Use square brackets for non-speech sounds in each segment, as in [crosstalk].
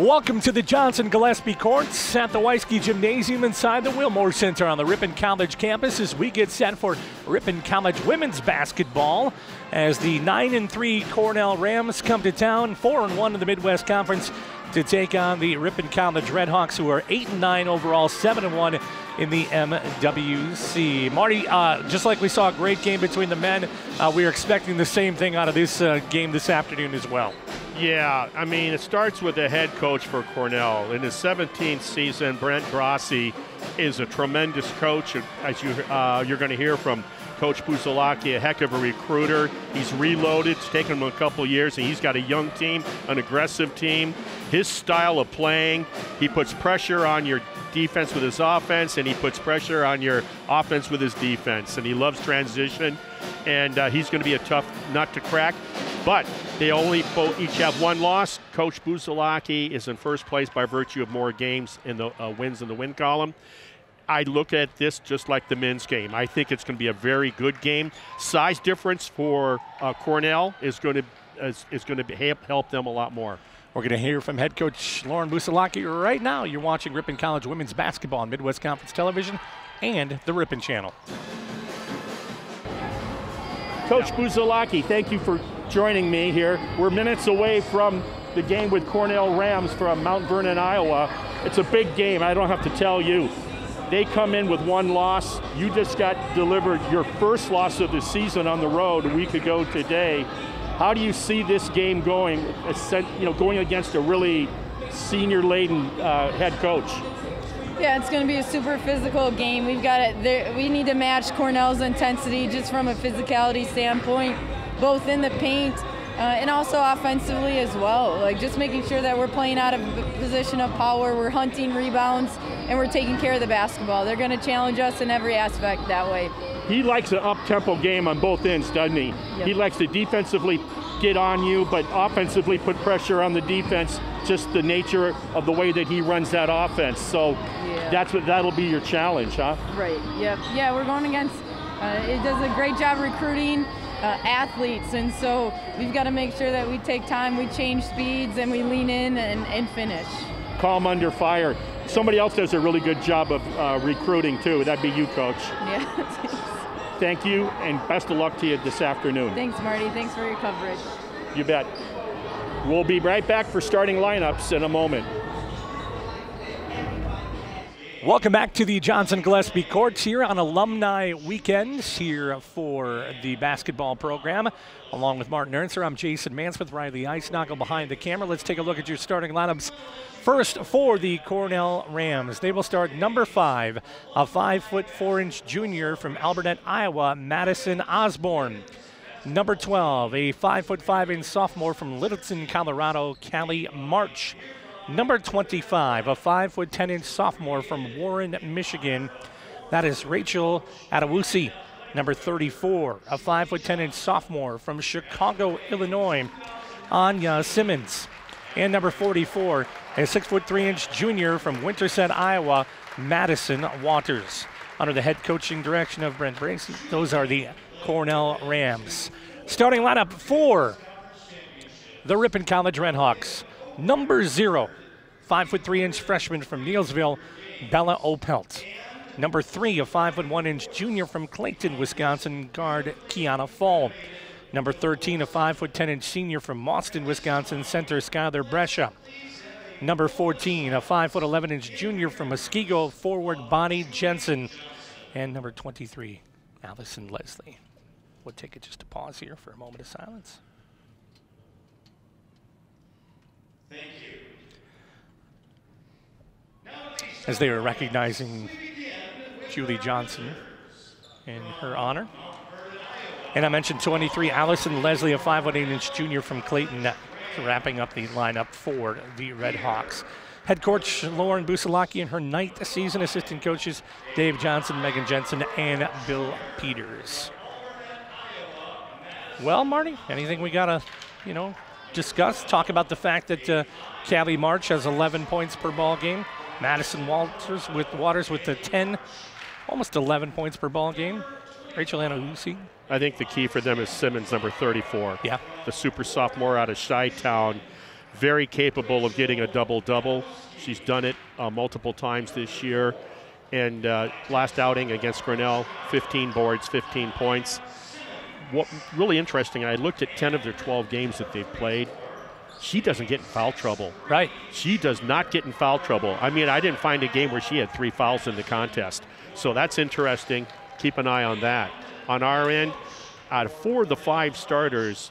Welcome to the Johnson Gillespie Courts at the Weisky Gymnasium inside the Willmore Center on the Ripon College campus as we get set for Ripon College women's basketball as the 9 and 3 Cornell Rams come to town, 4 and 1 in the Midwest Conference to take on the Ripon College Redhawks, who are 8 and 9 overall, 7 and 1 in the MWC. Marty, uh, just like we saw a great game between the men, uh, we are expecting the same thing out of this uh, game this afternoon as well. Yeah, I mean, it starts with the head coach for Cornell. In his 17th season, Brent Grossi is a tremendous coach, as you, uh, you're going to hear from Coach Buzalaki, a heck of a recruiter. He's reloaded. It's taken him a couple years, and he's got a young team, an aggressive team. His style of playing, he puts pressure on your defense with his offense, and he puts pressure on your offense with his defense. And he loves transition, and uh, he's going to be a tough nut to crack. But they only each have one loss. Coach Buzalaki is in first place by virtue of more games in the uh, wins in the win column. I look at this just like the men's game. I think it's going to be a very good game. Size difference for uh, Cornell is going to is, is going to help help them a lot more. We're going to hear from head coach Lauren Buzalaki right now. You're watching Ripon College women's basketball on Midwest Conference Television and the Ripon Channel. Coach Buzalaki, thank you for joining me here. We're minutes away from the game with Cornell Rams from Mount Vernon, Iowa. It's a big game, I don't have to tell you. They come in with one loss. You just got delivered your first loss of the season on the road a week ago today. How do you see this game going, you know, going against a really senior-laden uh, head coach? Yeah, it's going to be a super physical game. We've got it. We need to match Cornell's intensity just from a physicality standpoint, both in the paint uh, and also offensively as well. Like just making sure that we're playing out of a position of power, we're hunting rebounds, and we're taking care of the basketball. They're going to challenge us in every aspect that way. He likes an up-tempo game on both ends, doesn't he? Yep. He likes to defensively get on you, but offensively put pressure on the defense. Just the nature of the way that he runs that offense. So yeah. that's what that'll be your challenge, huh? Right. Yep. Yeah, we're going against. Uh, it does a great job recruiting. Uh, athletes, and so we've got to make sure that we take time, we change speeds, and we lean in and, and finish. Calm under fire. Somebody else does a really good job of uh, recruiting too. That'd be you, coach. Yeah. [laughs] thank you, and best of luck to you this afternoon. Thanks, Marty. Thanks for your coverage. You bet. We'll be right back for starting lineups in a moment. Welcome back to the Johnson Gillespie Courts here on Alumni Weekend here for the basketball program. Along with Martin Ernster, I'm Jason Mansmith, Riley Eisnagel behind the camera. Let's take a look at your starting lineups. First for the Cornell Rams. They will start number five, a five foot four inch junior from Alburnett, Iowa, Madison Osborne. Number 12, a five foot five inch sophomore from Littleton, Colorado, Callie March. Number 25, a 5 foot 10 inch sophomore from Warren, Michigan. That is Rachel Adewusi. Number 34, a 5 foot 10 inch sophomore from Chicago, Illinois. Anya Simmons. And number 44, a 6 foot 3 inch junior from Winterset, Iowa, Madison Waters. Under the head coaching direction of Brent Bracy, those are the Cornell Rams. Starting lineup for the Ripon College Redhawks. Number zero, five foot three inch freshman from Neillsville, Bella Opelt. Number three, a five foot one inch junior from Clayton, Wisconsin, guard Kiana Fall. Number 13, a five foot 10 inch senior from Boston, Wisconsin, center Skylar Brescia. Number 14, a five foot 11 inch junior from Muskego, forward Bonnie Jensen. And number 23, Allison Leslie. We'll take it just a pause here for a moment of silence. Thank you as they were recognizing Julie Johnson in her honor. And I mentioned 23, Allison Leslie, a 5'8 inch junior from Clayton, wrapping up the lineup for the Red Hawks. Head coach Lauren Buzalaki and her ninth season, assistant coaches Dave Johnson, Megan Jensen, and Bill Peters. Well, Marty, anything we got to, you know, discuss? Talk about the fact that uh, March has 11 points per ball game. Madison Walters with Waters with the 10, almost 11 points per ball game. Rachel Lucy. I think the key for them is Simmons, number 34. Yeah. The super sophomore out of Chi Town. very capable of getting a double double. She's done it uh, multiple times this year. And uh, last outing against Grinnell, 15 boards, 15 points. What really interesting, I looked at 10 of their 12 games that they've played. She doesn't get in foul trouble. Right. She does not get in foul trouble. I mean, I didn't find a game where she had three fouls in the contest. So that's interesting. Keep an eye on that. On our end, out of four of the five starters,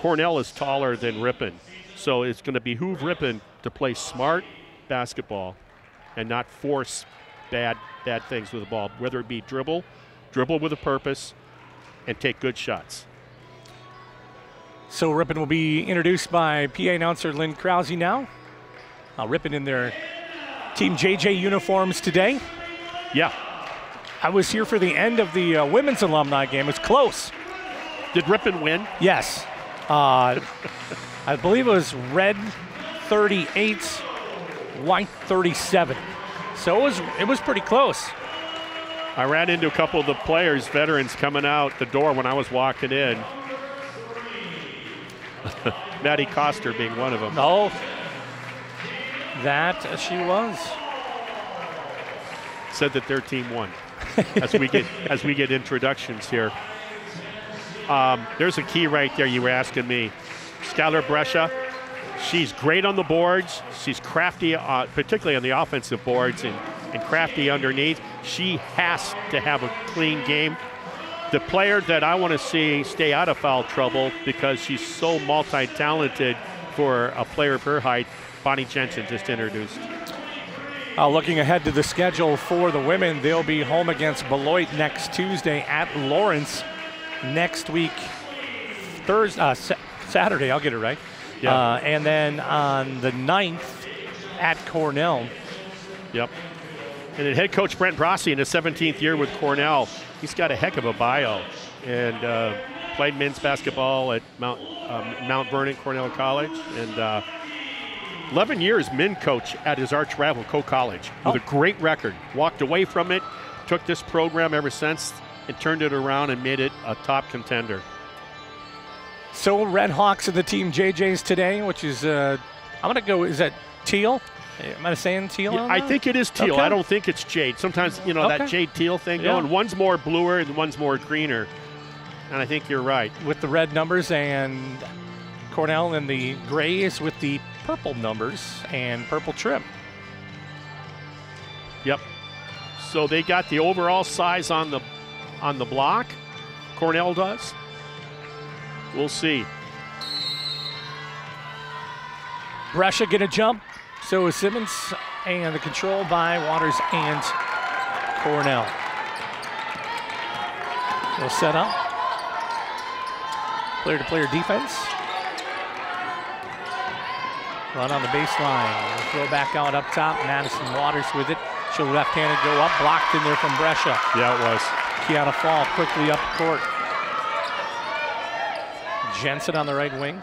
Cornell is taller than Ripon. So it's going to behoove Ripon to play smart basketball and not force bad bad things with the ball, whether it be dribble, dribble with a purpose, and take good shots. So Ripon will be introduced by PA announcer Lynn Krause now. Uh, Ripon in their Team JJ uniforms today. Yeah. I was here for the end of the uh, women's alumni game. It's close. Did Ripon win? Yes. Uh, I believe it was red 38, white 37. So it was it was pretty close. I ran into a couple of the players, veterans, coming out the door when I was walking in. [laughs] Maddie Coster being one of them. No, that she was. Said that their team won. as we get [laughs] as we get introductions here. Um, there's a key right there. You were asking me, Skylar Brescia. She's great on the boards. She's crafty, uh, particularly on the offensive boards, and, and crafty underneath. She has to have a clean game. The player that I want to see stay out of foul trouble because she's so multi-talented for a player of her height, Bonnie Jensen just introduced. Uh, looking ahead to the schedule for the women, they'll be home against Beloit next Tuesday at Lawrence next week, Thursday, uh, sa- Saturday. I'll get it right. Yeah. Uh, and then on the 9th at Cornell. Yep. And then head coach Brent Brossi in his 17th year with Cornell, he's got a heck of a bio and uh, played men's basketball at Mount, um, Mount Vernon Cornell College and uh, 11 years men coach at his arch rival Coe College with Oh. a great record. Walked away from it, took this program ever since, and turned it around and made it a top contender. So Red Hawks and the team JJs today, which is uh, I'm gonna go. Is that teal? Am I saying teal? Yeah, on I think it is teal. Okay. I don't think it's jade. Sometimes, you know, Okay. that jade teal thing Yeah. going. One's more bluer and one's more greener. And I think you're right. with the red numbers and Cornell and the grays with the purple numbers and purple trim. Yep. So they got the overall size on the on the block. Cornell does. We'll see. Brescia get a jump. So is Simmons and the control by Waters and Cornell. We'll set up. Player to player defense. Run on the baseline. We'll throw back out up top. Madison Waters with it. She'll left handed go up. Blocked in there from Brescia. Yeah, it was. Kiana Fall quickly up court. Jensen on the right wing.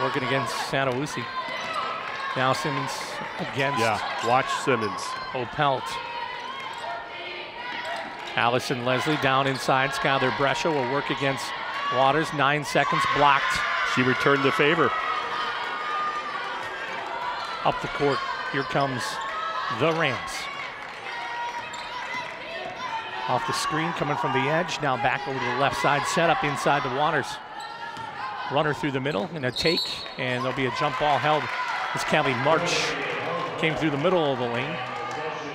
Working against Santawusi. Now Simmons against Yeah. Watch Simmons. Oh, Opelt. Allison Leslie down inside. Skylar Brescia will work against Waters. Nine seconds blocked She returned the favor. up the court. Here comes the Rams. Off the screen, coming from the edge. Now back over to the left side, set up inside the Waters. Runner through the middle and a take, and there'll be a jump ball held as Callie March came through the middle of the lane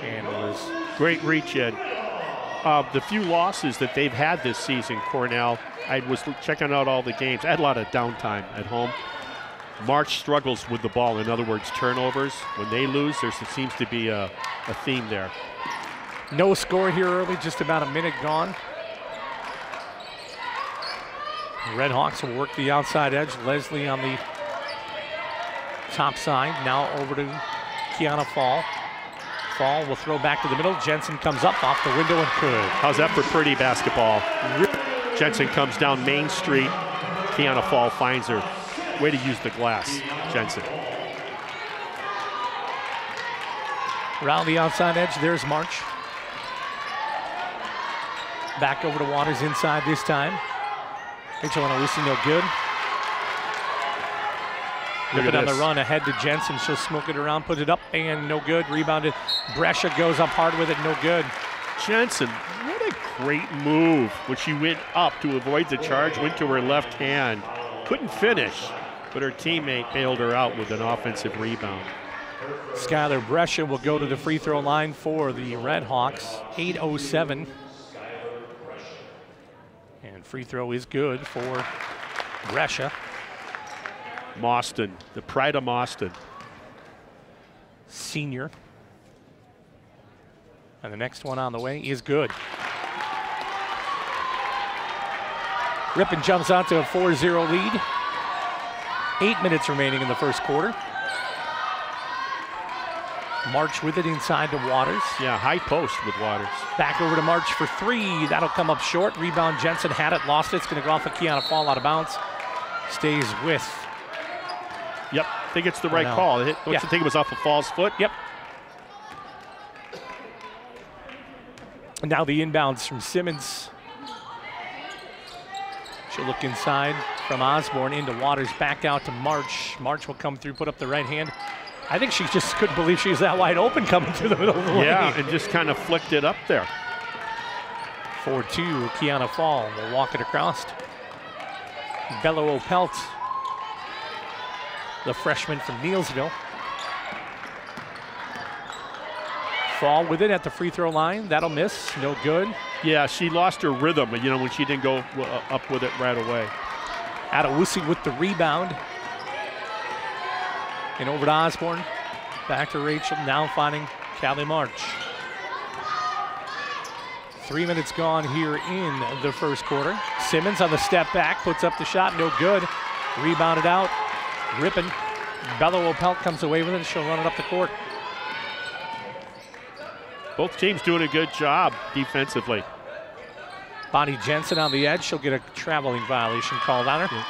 and it was Great reach in. Uh, the few losses that they've had this season, Cornell, I was checking out all the games. I had a lot of downtime at home. March struggles with the ball. In other words, turnovers. When they lose, there seems to be a, a theme there. no score here early, just about a minute gone. Red Hawks will work the outside edge. Leslie on the top side. Now over to Kiana Fall. Fall will throw back to the middle. Jensen comes up off the window and good. How's that for pretty basketball? Jensen comes down Main Street. Kiana Fall finds her. Way to use the glass, Jensen. Around the outside edge, there's March. Back over to Waters inside this time. Rachel Adewusi no good. Look Rip at it on the run ahead to Jensen. She'll smoke it around, put it up, and no good. Rebounded. Brescia goes up hard with it, no good. Jensen, what a great move when she went up to avoid the charge, went to her left hand. Couldn't finish, but her teammate bailed her out with an offensive rebound. Skylar Brescia will go to the free throw line for the Red Hawks. 8.07. And free throw is good for Brescia. Moston, the pride of Moston. senior. And the next one on the way is good. Ripon jumps out to a 4 0 lead. Eight minutes remaining in the first quarter. March with it inside to Waters. Yeah, high post with Waters. Back over to March for three. That'll come up short. Rebound Jensen had it, lost it. It's going to go off of Kiana Fall out of bounds. Stays with. Yep, I think it's the right know. call. It hit, Yeah. you think it was off of Fall's foot? Yep. And now the inbounds from Simmons. She'll look inside from Osborne into Waters, back out to March. March will come through, put up the right hand. I think she just couldn't believe she was that wide open coming through the middle of the Yeah, lane. and just kind of flicked it up there. 4-2, Kiana Fall will walk it across. Bella Opelt, the freshman from Neillsville. Fall with it at the free throw line. That'll miss. No good. Yeah, she lost her rhythm, you know, when she didn't go uh, up with it right away. Adewusi with the rebound. And over to Osborne. Back to Rachel. Now finding Callie March. Three minutes gone here in the first quarter. Simmons on the step back, puts up the shot, no good. Rebounded out. Ripon. Bella Opelt comes away with it. She'll run it up the court. Both teams doing a good job defensively. Bonnie Jensen on the edge. She'll get a traveling violation called on her.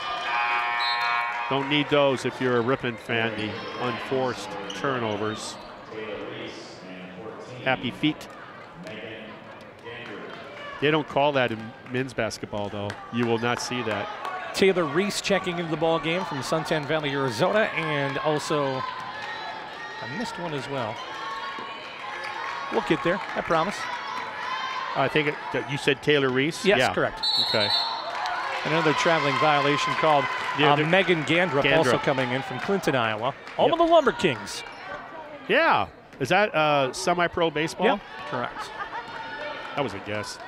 Don't need those if you're a Ripon fan, the unforced turnovers. Happy feet. They don't call that in men's basketball, though. You will not see that. Taylor Reese checking into the ball game from San Tan Valley, Arizona, and also I missed one as well. We'll get there, I promise. I think it, you said Taylor Reese? Yes, yeah. correct. Okay. Another traveling violation called Yeah, uh, Megan Gandrup, also coming in from Clinton, Iowa. Home Yep. of the Lumber Kings. Yeah. Is that uh, semi-pro baseball? Yep, correct. That was a guess.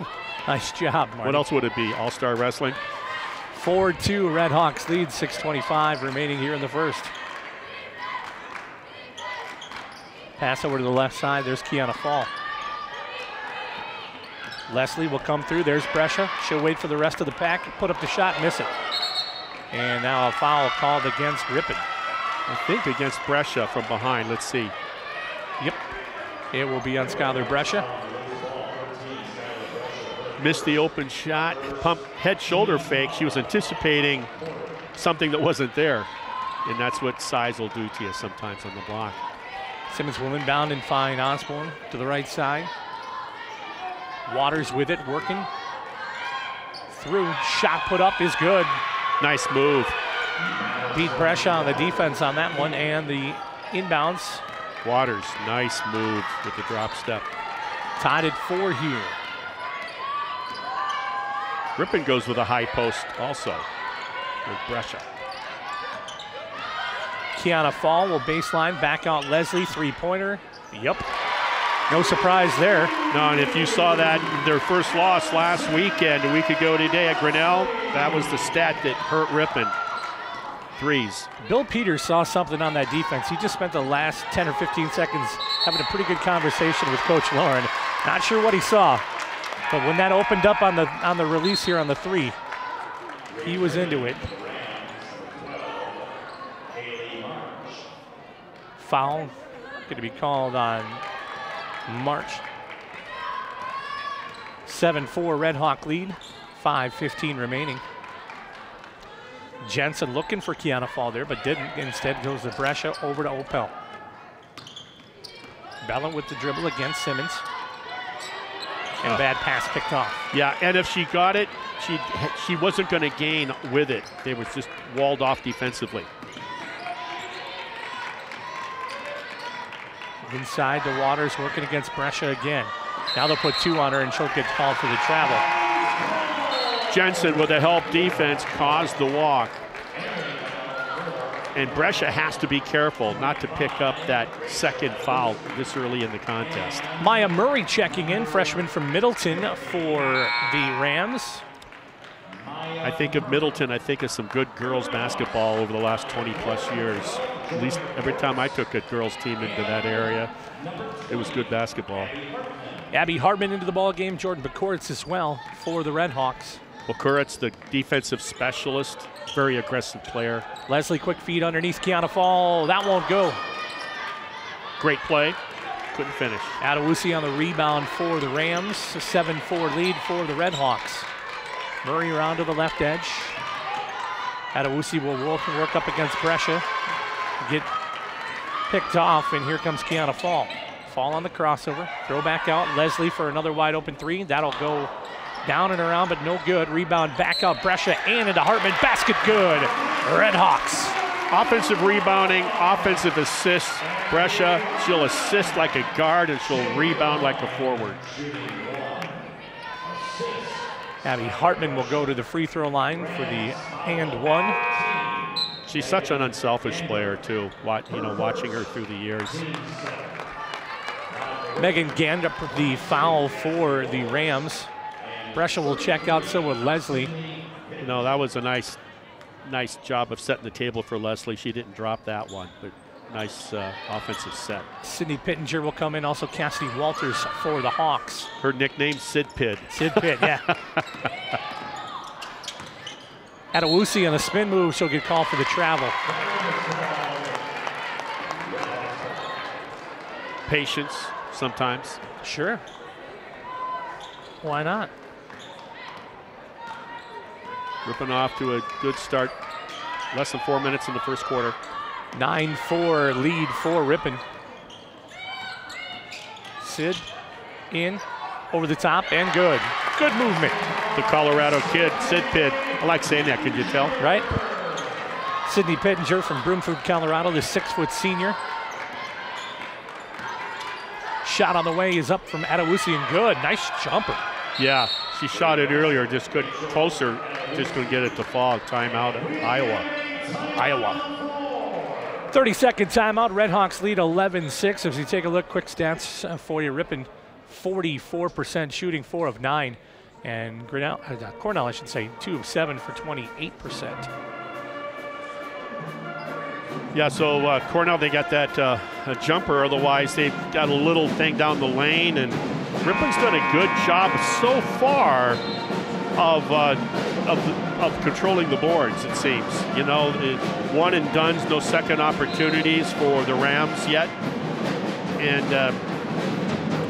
[laughs] Nice job, Marty. What else would it be? All-Star Wrestling? 4-2, Red Hawks lead, 6.25 remaining here in the first. Pass over to the left side. There's Kiana Fall. Leslie will come through. There's Brescia. She'll wait for the rest of the pack, put up the shot, miss it. And now a foul called against Ripon. I think against Brescia from behind. Let's see. Yep. It will be on Skylar Brescia. Missed the open shot. Pump head shoulder fake. She was anticipating something that wasn't there. And that's what size will do to you sometimes on the block. Simmons will inbound and find Osborne to the right side. Waters with it, working. Through. Shot put up is good. Nice move. Beat Brescia on the defense on that one and the inbounds. Waters, nice move with the drop step. Tied at four here. Ripon goes with a high post also with Brescia. Kiana Fall will baseline, back out Leslie, three pointer. Yep. No surprise there. No, and if you saw that, their first loss last weekend, a week ago today at Grinnell, that was the stat that hurt Ripon. Threes. Bill Peters saw something on that defense. He just spent the last 10 or 15 seconds having a pretty good conversation with Coach Lauren. Not sure what he saw, but when that opened up on the on the release here on the three, he was into it. Foul going to be called on March. 7-4 Red Hawk lead. 5:15 remaining. Jensen looking for Kiana Fall there, but didn't. Instead goes to Brescia over to Opel. Bella with the dribble against Simmons. And Oh. bad pass picked off. Yeah, and if she got it, she she wasn't going to gain with it. They was just walled off defensively. Inside the Waters working against Brescia again. Now they'll put two on her and she'll get called for the travel. Jensen with a help defense caused the walk. And Brescia has to be careful not to pick up that second foul this early in the contest. Maya Murray checking in, freshman from Middleton for the Rams. I think of Middleton, I think of some good girls basketball over the last 20 plus years. At least every time I took a girls team into that area, it was good basketball. Abby Hartman into the ball game, Jordan Bakoritz as well for the Redhawks. Bakoritz, the defensive specialist, very aggressive player. Leslie, quick feed underneath Kiana Fall. That won't go. Great play. Couldn't finish. Adewusi on the rebound for the Rams. A 7-4 lead for the Redhawks. Murray around to the left edge. Adewusi will work, work up against Brescia. Get picked off, and here comes Kiana Fall. Fall on the crossover. Throw back out. Leslie for another wide open three. That'll go down and around, but no good. Rebound back out. Brescia and into Hartman. Basket good. Redhawks. Offensive rebounding, offensive assists. Brescia, she'll assist like a guard and she'll rebound like a forward. Abby Hartman will go to the free throw line for the and one. She's such an unselfish player too. What you know, watching her through the years. Megan Gandrup the foul for the Rams. Brescia will check out, so will Leslie. You know, that was a nice, nice job of setting the table for Leslie. She didn't drop that one, but nice uh, offensive set. Sydney Pittenger will come in, also Cassidy Walters for the Hawks. Her nickname, Sid Pitt. Sid Pitt, yeah. [laughs] Adewusi on a spin move, she'll get called for the travel. Patience, sometimes. Sure. Why not? Ripping off to a good start. Less than four minutes in the first quarter. 9-4 lead for Ripon. Sid in, over the top, and good. Good movement. The Colorado kid, Sid Pitt. I like saying that, could you tell? Right? Sidney Pittenger from Broomfield, Colorado, the six-foot senior. Shot on the way is up from Adewusi and good. Nice jumper. Yeah, she shot it earlier, just good closer, just going to get it to fall. Timeout, Iowa. Iowa. 30 second timeout. Redhawks lead 11 6. As you take a look, quick stats uh, for you. Ripon 44% shooting, 4 of 9. And Grinnell, uh, Cornell, I should say, 2 of 7 for 28%. Yeah, so uh, Cornell, they got that uh, jumper. Otherwise, they've got a little thing down the lane. And Ripon's done a good job so far of, uh, of, of controlling the boards, it seems. You know, one and done's, no second opportunities for the Rams yet. And uh,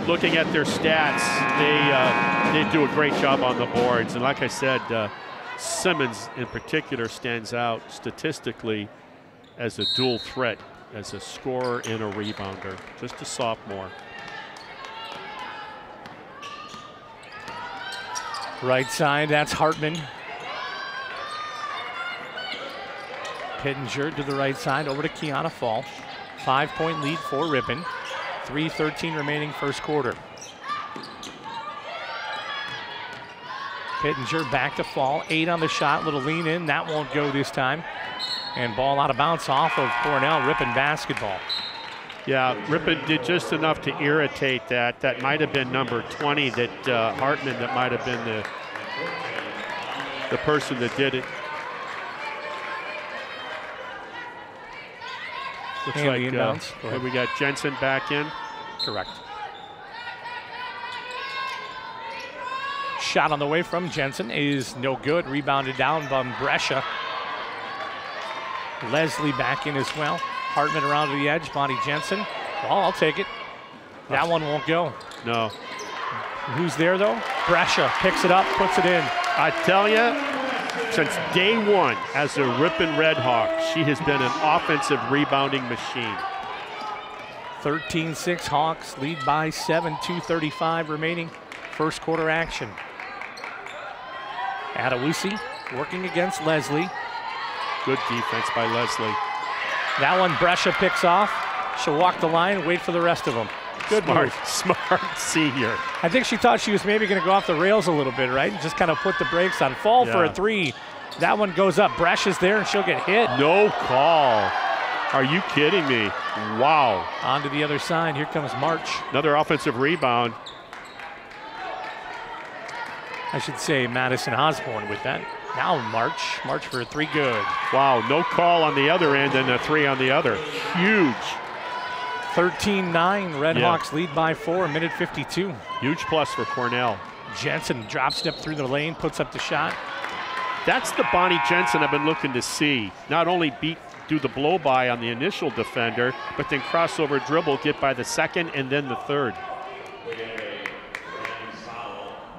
looking at their stats, they, uh, they do a great job on the boards. And like I said, uh, Simmons in particular stands out statistically as a dual threat, as a scorer and a rebounder, just a sophomore. Right side, that's Hartman. Pittenger to the right side, over to Kiana Fall. Five point lead for Ripon. 3.13 remaining first quarter. Pittenger back to Fall. Eight on the shot, little lean in. That won't go this time. And ball out of bounds off of Cornell, Ripon basketball. Yeah, Ripon did just enough to irritate that. That might have been number 20 that uh, Hartman, that might have been the, the person that did it. Looks And like uh, ahead. we got Jensen back in. Correct. Shot on the way from Jensen is no good. Rebounded down by Brescia. Leslie back in as well. Hartman around to the edge. Bonnie Jensen. Well, I'll take it. That one won't go. No, Who's there though? Brescia picks it up, puts it in. I tell you, since day one as a Ripon Red Hawk, she has been an offensive rebounding machine. 13-6 Hawks lead by 7, 235 remaining first quarter action. Adewusi working against Leslie. Good defense by Leslie. That one Brescia picks off. She'll walk the line, wait for the rest of them. Good smart, move. [laughs] smart senior. I think she thought she was maybe going to go off the rails a little bit, right? Just kind of put the brakes on. Fall for a three. That one goes up. Bresh is there, and she'll get hit. No call. Are you kidding me? Wow. On to the other side. Here comes March. Another offensive rebound. I should say Madison Osborne with that. Now March. March for a three good. Wow, no call on the other end and a three on the other. Huge, 13-9. Red Yeah. Hawks lead by four. Minute 52. huge plus for Cornell. Jensen drop step through the lane, puts up the shot. That's the Bonnie Jensen I've been looking to see. Not only beat, do the blow by on the initial defender, but then crossover dribble, get by the second and then the third.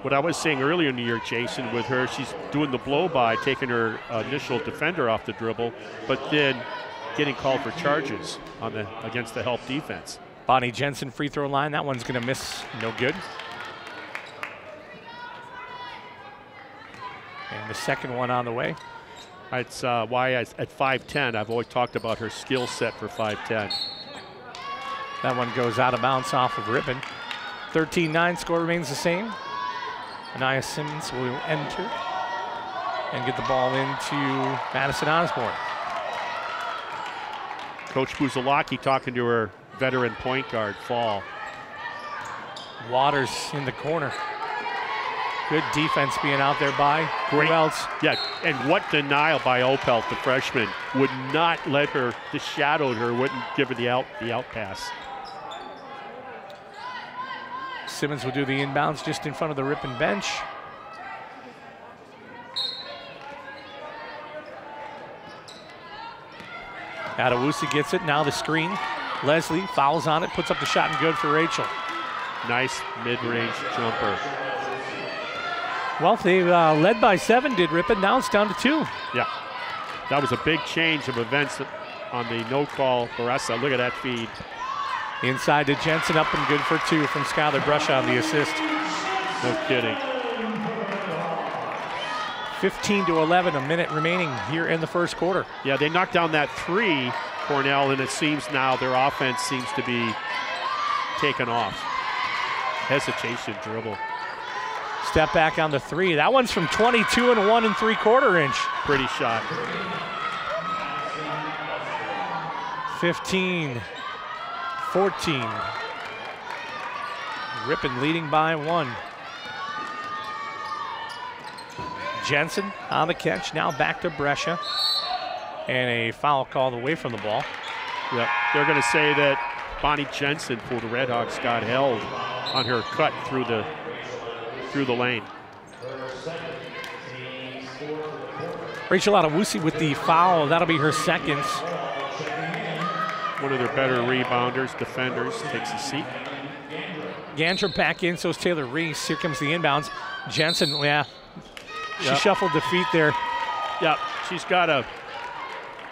What I was saying earlier in the year, Jason, with her, she's doing the blow by, taking her uh, initial defender off the dribble, but then getting called for charges on the against the help defense. Bonnie Jensen free throw line. That one's going to miss. No good. And the second one on the way. That's uh, why I, at 5'10, I've always talked about her skill set for 5'10. That one goes out of bounds off of Ripon. 13-9 score remains the same. Anaya Simmons will enter and get the ball into Madison Osborne. Coach Buzalaki talking to her veteran point guard, Fall. Waters in the corner. Good defense being out there by Great. Who else? Yeah, and what denial by Opelt, the freshman, would not let her, the shadowed her, wouldn't give her the out, the out pass. Simmons will do the inbounds just in front of the Ripon bench. Adewusi gets it. Now the screen. Leslie fouls on it, puts up the shot and good for Rachel. Nice mid-range jumper. Well, they uh, led by seven, did Ripon. Now it's down to two. Yeah, that was a big change of events on the no-call Brescia. Look at that feed. Inside to Jensen, up and good for two from Skylar Brush on the assist. No kidding. 15 to 11, a minute remaining here in the first quarter. Yeah, they knocked down that three, Cornell, and it seems now their offense seems to be taken off. Hesitation dribble. Step back on the three. That one's from 22 and one and three quarter inch. Pretty shot. 15, 14. Ripon leading by one. Jensen on the catch. Now back to Brescia. And a foul called away from the ball. Yep. They're going to say that Bonnie Jensen for the Redhawks got held on her cut through the through the lane. Rachel Adewusi with the foul. That'll be her second. One of their better rebounders, defenders, takes a seat. Gandrup back in, so is Taylor Reese. Here comes the inbounds. Jensen, yeah, she Yep. shuffled the feet there. Yeah, she's got a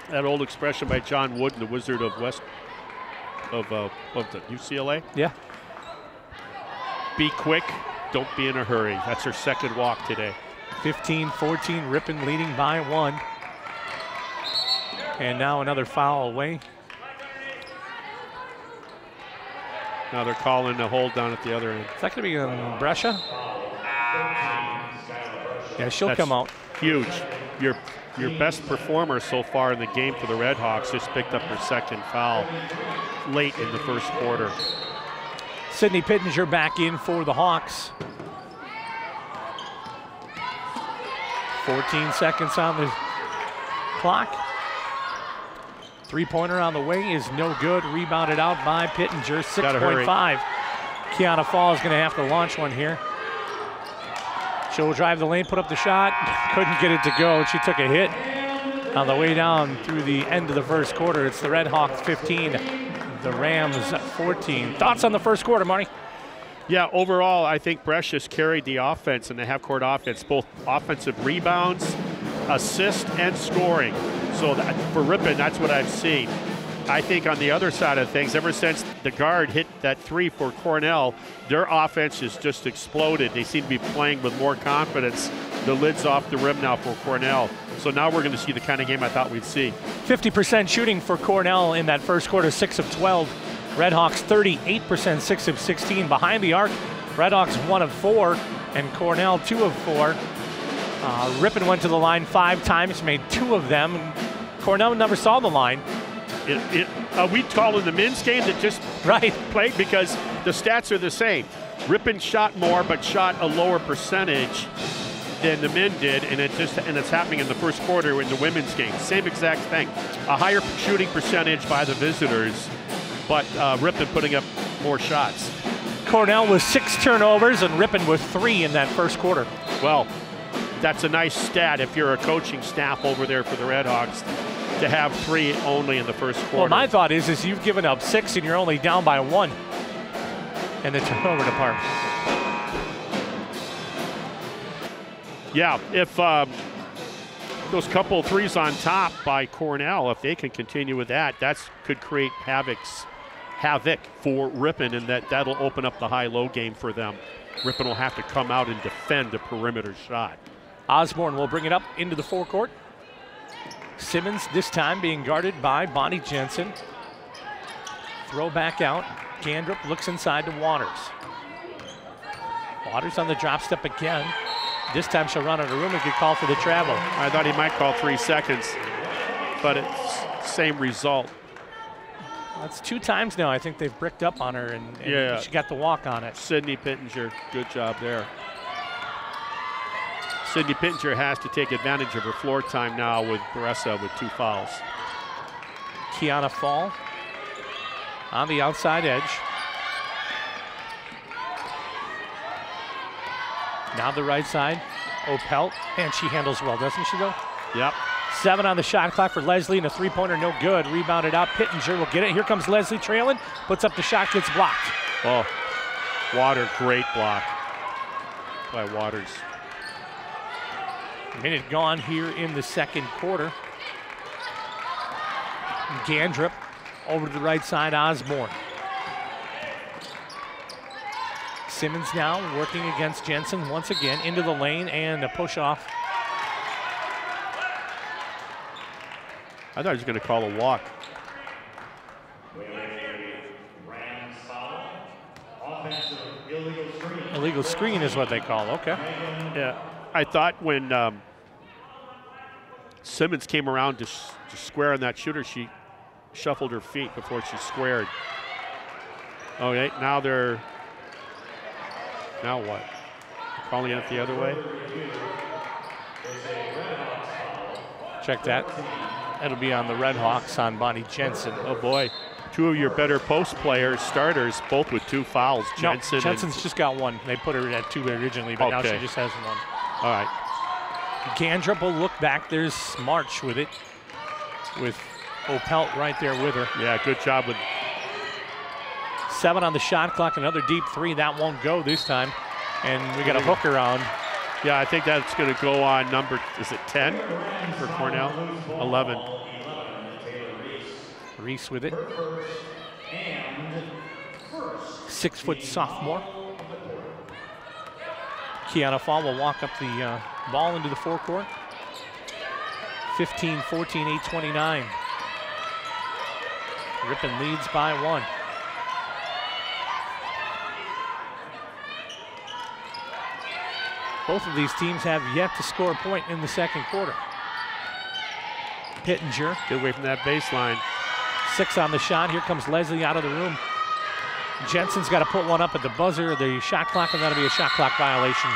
that old expression by John Wooden, the Wizard of West of uh, what's it, UCLA. Yeah. Be quick, don't be in a hurry. That's her second walk today. 15 14, Ripon leading by one. And now another foul away. Now they're calling a hold down at the other end. Is that going to be um, Brescia? Yeah, she'll That's come out. Huge. Your your best performer so far in the game for the Redhawks just picked up her second foul late in the first quarter. Sydney Pittenger back in for the Hawks. 14 seconds on the clock. Three pointer on the way is no good. Rebounded out by Pittenger. Gotta 6.5. Kiana Fall is going to have to launch one here. She'll drive the lane, put up the shot. [laughs] Couldn't get it to go. and She took a hit on the way down through the end of the first quarter. It's the Red Hawks 15, the Rams 14. Thoughts on the first quarter, Marty? Yeah, overall, I think Brescia's carried the offense and the half-court offense, both offensive rebounds, assist, and scoring. So that, for Ripon, that's what I've seen. I think on the other side of things, ever since the guard hit that three for Cornell, their offense has just exploded. They seem to be playing with more confidence. The lid's off the rim now for Cornell. So now we're going to see the kind of game I thought we'd see. 50% shooting for Cornell in that first quarter, 6 of 12. Redhawks 38%, 6 of 16. Behind the arc, Redhawks 1 of 4, and Cornell 2 of 4. Uh, Ripon went to the line five times, made two of them. Cornell never saw the line. It, it, uh, we call in the men's game that just right played because the stats are the same. Ripon shot more, but shot a lower percentage than the men did, and it just and it's happening in the first quarter in the women's game. Same exact thing. A higher shooting percentage by the visitors, but uh, Ripon putting up more shots. Cornell with six turnovers and Ripon with three in that first quarter. Well, that's a nice stat if you're a coaching staff over there for the Redhawks to have three only in the first quarter. Well, my thought is, is you've given up six and you're only down by one in the turnover department. Yeah, if um, those couple threes on top by Cornell, if they can continue with that, that could create havocs, havoc for Ripon, and that that'll open up the high-low game for them. Ripon will have to come out and defend a perimeter shot. Osborne will bring it up into the forecourt. Simmons this time being guarded by Bonnie Jensen. Throw back out. Gandrup looks inside to Waters. Waters on the drop step again. This time she'll run out of room and get called for the travel. I thought he might call three seconds, but it's same result. That's two times now. I think they've bricked up on her, and, and yeah. she got the walk on it. Sydney Pittenger, good job there. Sydney Pittenger has to take advantage of her floor time now with Brescia with two fouls. Kiana Fall on the outside edge. Now the right side, Opelt, and she handles well, doesn't she though? Yep. Seven on the shot clock for Leslie, and a three-pointer no good. Rebounded out, Pittenger will get it. Here comes Leslie trailing, puts up the shot, gets blocked. Oh, Water, great block by Waters. Minute gone here in the second quarter. Gandrup over to the right side, Osborne. Simmons now working against Jensen once again into the lane and a push off. I thought he was going to call a walk. Illegal screen is what they call. Okay. Yeah, I thought when um, Simmons came around to, to square on that shooter, she shuffled her feet before she squared. Okay, now they're now what? Calling it the other way? Check that. That'll be on the Red Hawks on Bonnie Jensen. Oh boy, two of your better post players, starters, both with two fouls. No, Jensen. Jensen's just got one. They put her at two originally, but now she just has one. All right. Gandrup will look back. There's March with it, with Opelt right there with her. Yeah, good job with Seven on the shot clock, another deep three. That won't go this time. And we got a hook around. Yeah, I think that's going to go on number, is it 10 for Cornell? 11. Reese with it. Six foot sophomore. Kiana Fall will walk up the uh, ball into the forecourt. 15 14, 8 29. Ripon leads by one. Both of these teams have yet to score a point in the second quarter. Pittenger Get away from that baseline. Six on the shot. Here comes Leslie out of the room. Jensen's got to put one up at the buzzer. The shot clock, and that'll be a shot clock violation.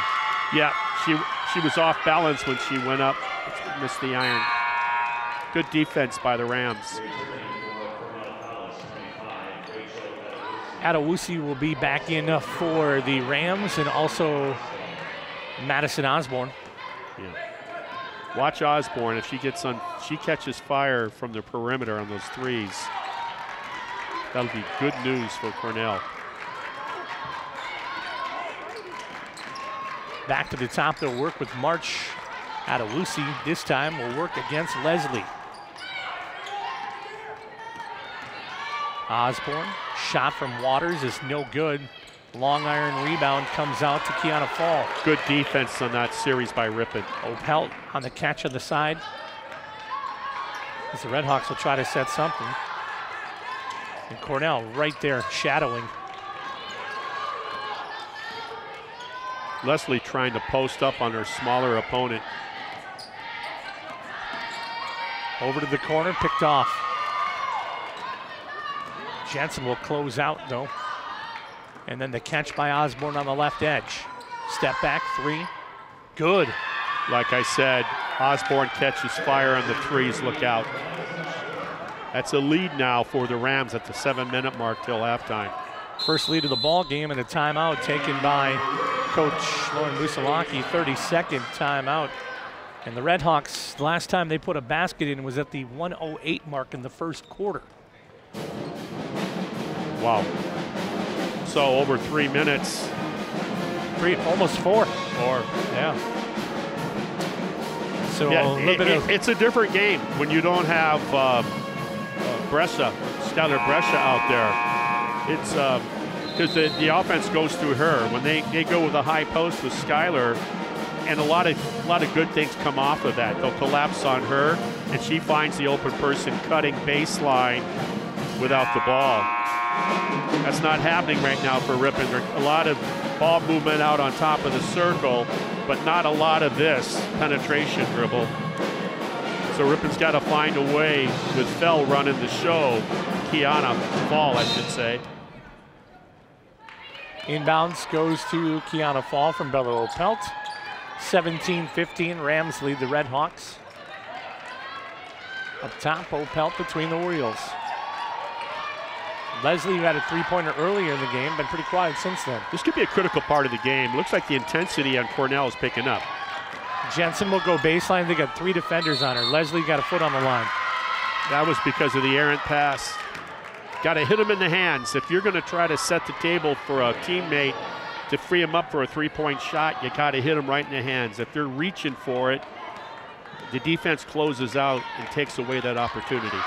Yeah, she she was off balance when she went up, missed the iron. Good defense by the Rams. Adewusi will be back in uh, for the Rams and also Madison Osborne. Yeah. Watch Osborne if she gets on. She catches fire from the perimeter on those threes. That'll be good news for Cornell. Back to the top, they'll work with March Adewusi. This time will work against Leslie. Osborne Shot from Waters is no good. Long iron rebound comes out to Kiana Fall. Good defense on that series by Ripon. Opelt on the catch on the side. As the Redhawks will try to set something. And Cornell right there shadowing. Leslie trying to post up on her smaller opponent. Over to the corner, picked off. Jensen will close out though. And then the catch by Osborne on the left edge. Step back three. Good. Like I said, Osborne catches fire on the threes. Look out. That's a lead now for the Rams at the seven minute mark till halftime. First lead of the ball game and a timeout taken by Coach Lauren Busalaki. 32nd timeout. And the Redhawks, last time they put a basket in was at the 108 mark in the first quarter. Wow. So over three minutes. Three, almost four. Or Yeah. So yeah, a little it- bit it- of it's a different game when you don't have uh, uh, Brescia, Skylar Brescia out there. It's because the, the offense goes through her. When they, they go with a high post with Skylar, and a lot of a lot of good things come off of that. They'll collapse on her, and she finds the open person cutting baseline without the ball. That's not happening right now for Ripon. A lot of ball movement out on top of the circle, but not a lot of this penetration dribble. So Ripon's got to find a way with Fell running the show. Kiana Fall, I should say. inbounds goes to Kiana Fall from Bella Opelt. 17-15, Rams lead the Redhawks. Up top, Opelt between the wheels. Leslie, who had a three-pointer earlier in the game, been pretty quiet since then. This could be a critical part of the game. Looks like the intensity on Cornell is picking up. Jensen will go baseline. They got three defenders on her. Leslie got a foot on the line. That was because of the errant pass. Got to hit him in the hands. If you're going to try to set the table for a teammate to free him up for a three-point shot, you got to hit him right in the hands. If they're reaching for it, the defense closes out and takes away that opportunity.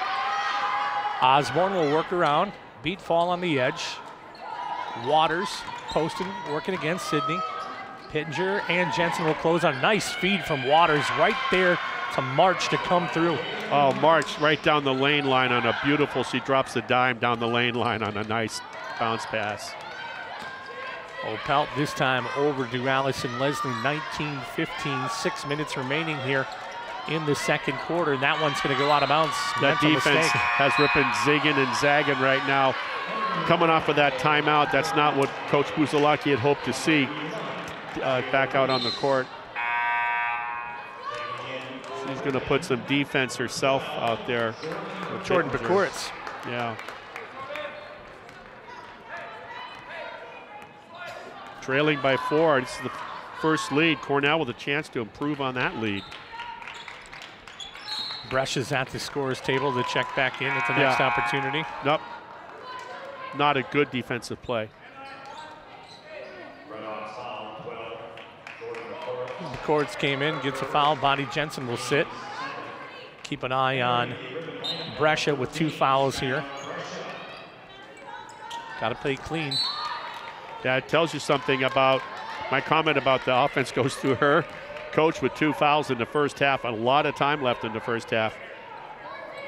Osborne will work around, beat Fall on the edge. Waters posting, working against Sydney. Pittenger and Jensen will close on nice feed from Waters right there to March to come through. Oh, March right down the lane line on a beautiful. She drops the dime down the lane line on a nice bounce pass. Oh, Opelt this time over to Allison Leslie, 19-15, six minutes remaining here in the second quarter. And that one's going to go out of bounds. That Mental defense mistake. has Ripon zigging and zagging right now. Coming off of that timeout, that's not what Coach Buzalaki had hoped to see uh, back out on the court. She's going to put some defense herself out there. Jordan Pittenger. Bakuritz. Yeah. Trailing by four. This is the first lead. Cornell with a chance to improve on that lead. Bresh is at the scorer's table to check back in at the Yeah. next opportunity. Nope. Not a good defensive play. Courts came in, gets a foul. Bonnie Jensen will sit. Keep an eye on Brescia with two fouls here. Got to play clean. That tells you something about my comment about the offense [laughs] goes through her. Coach with two fouls in the first half, a lot of time left in the first half.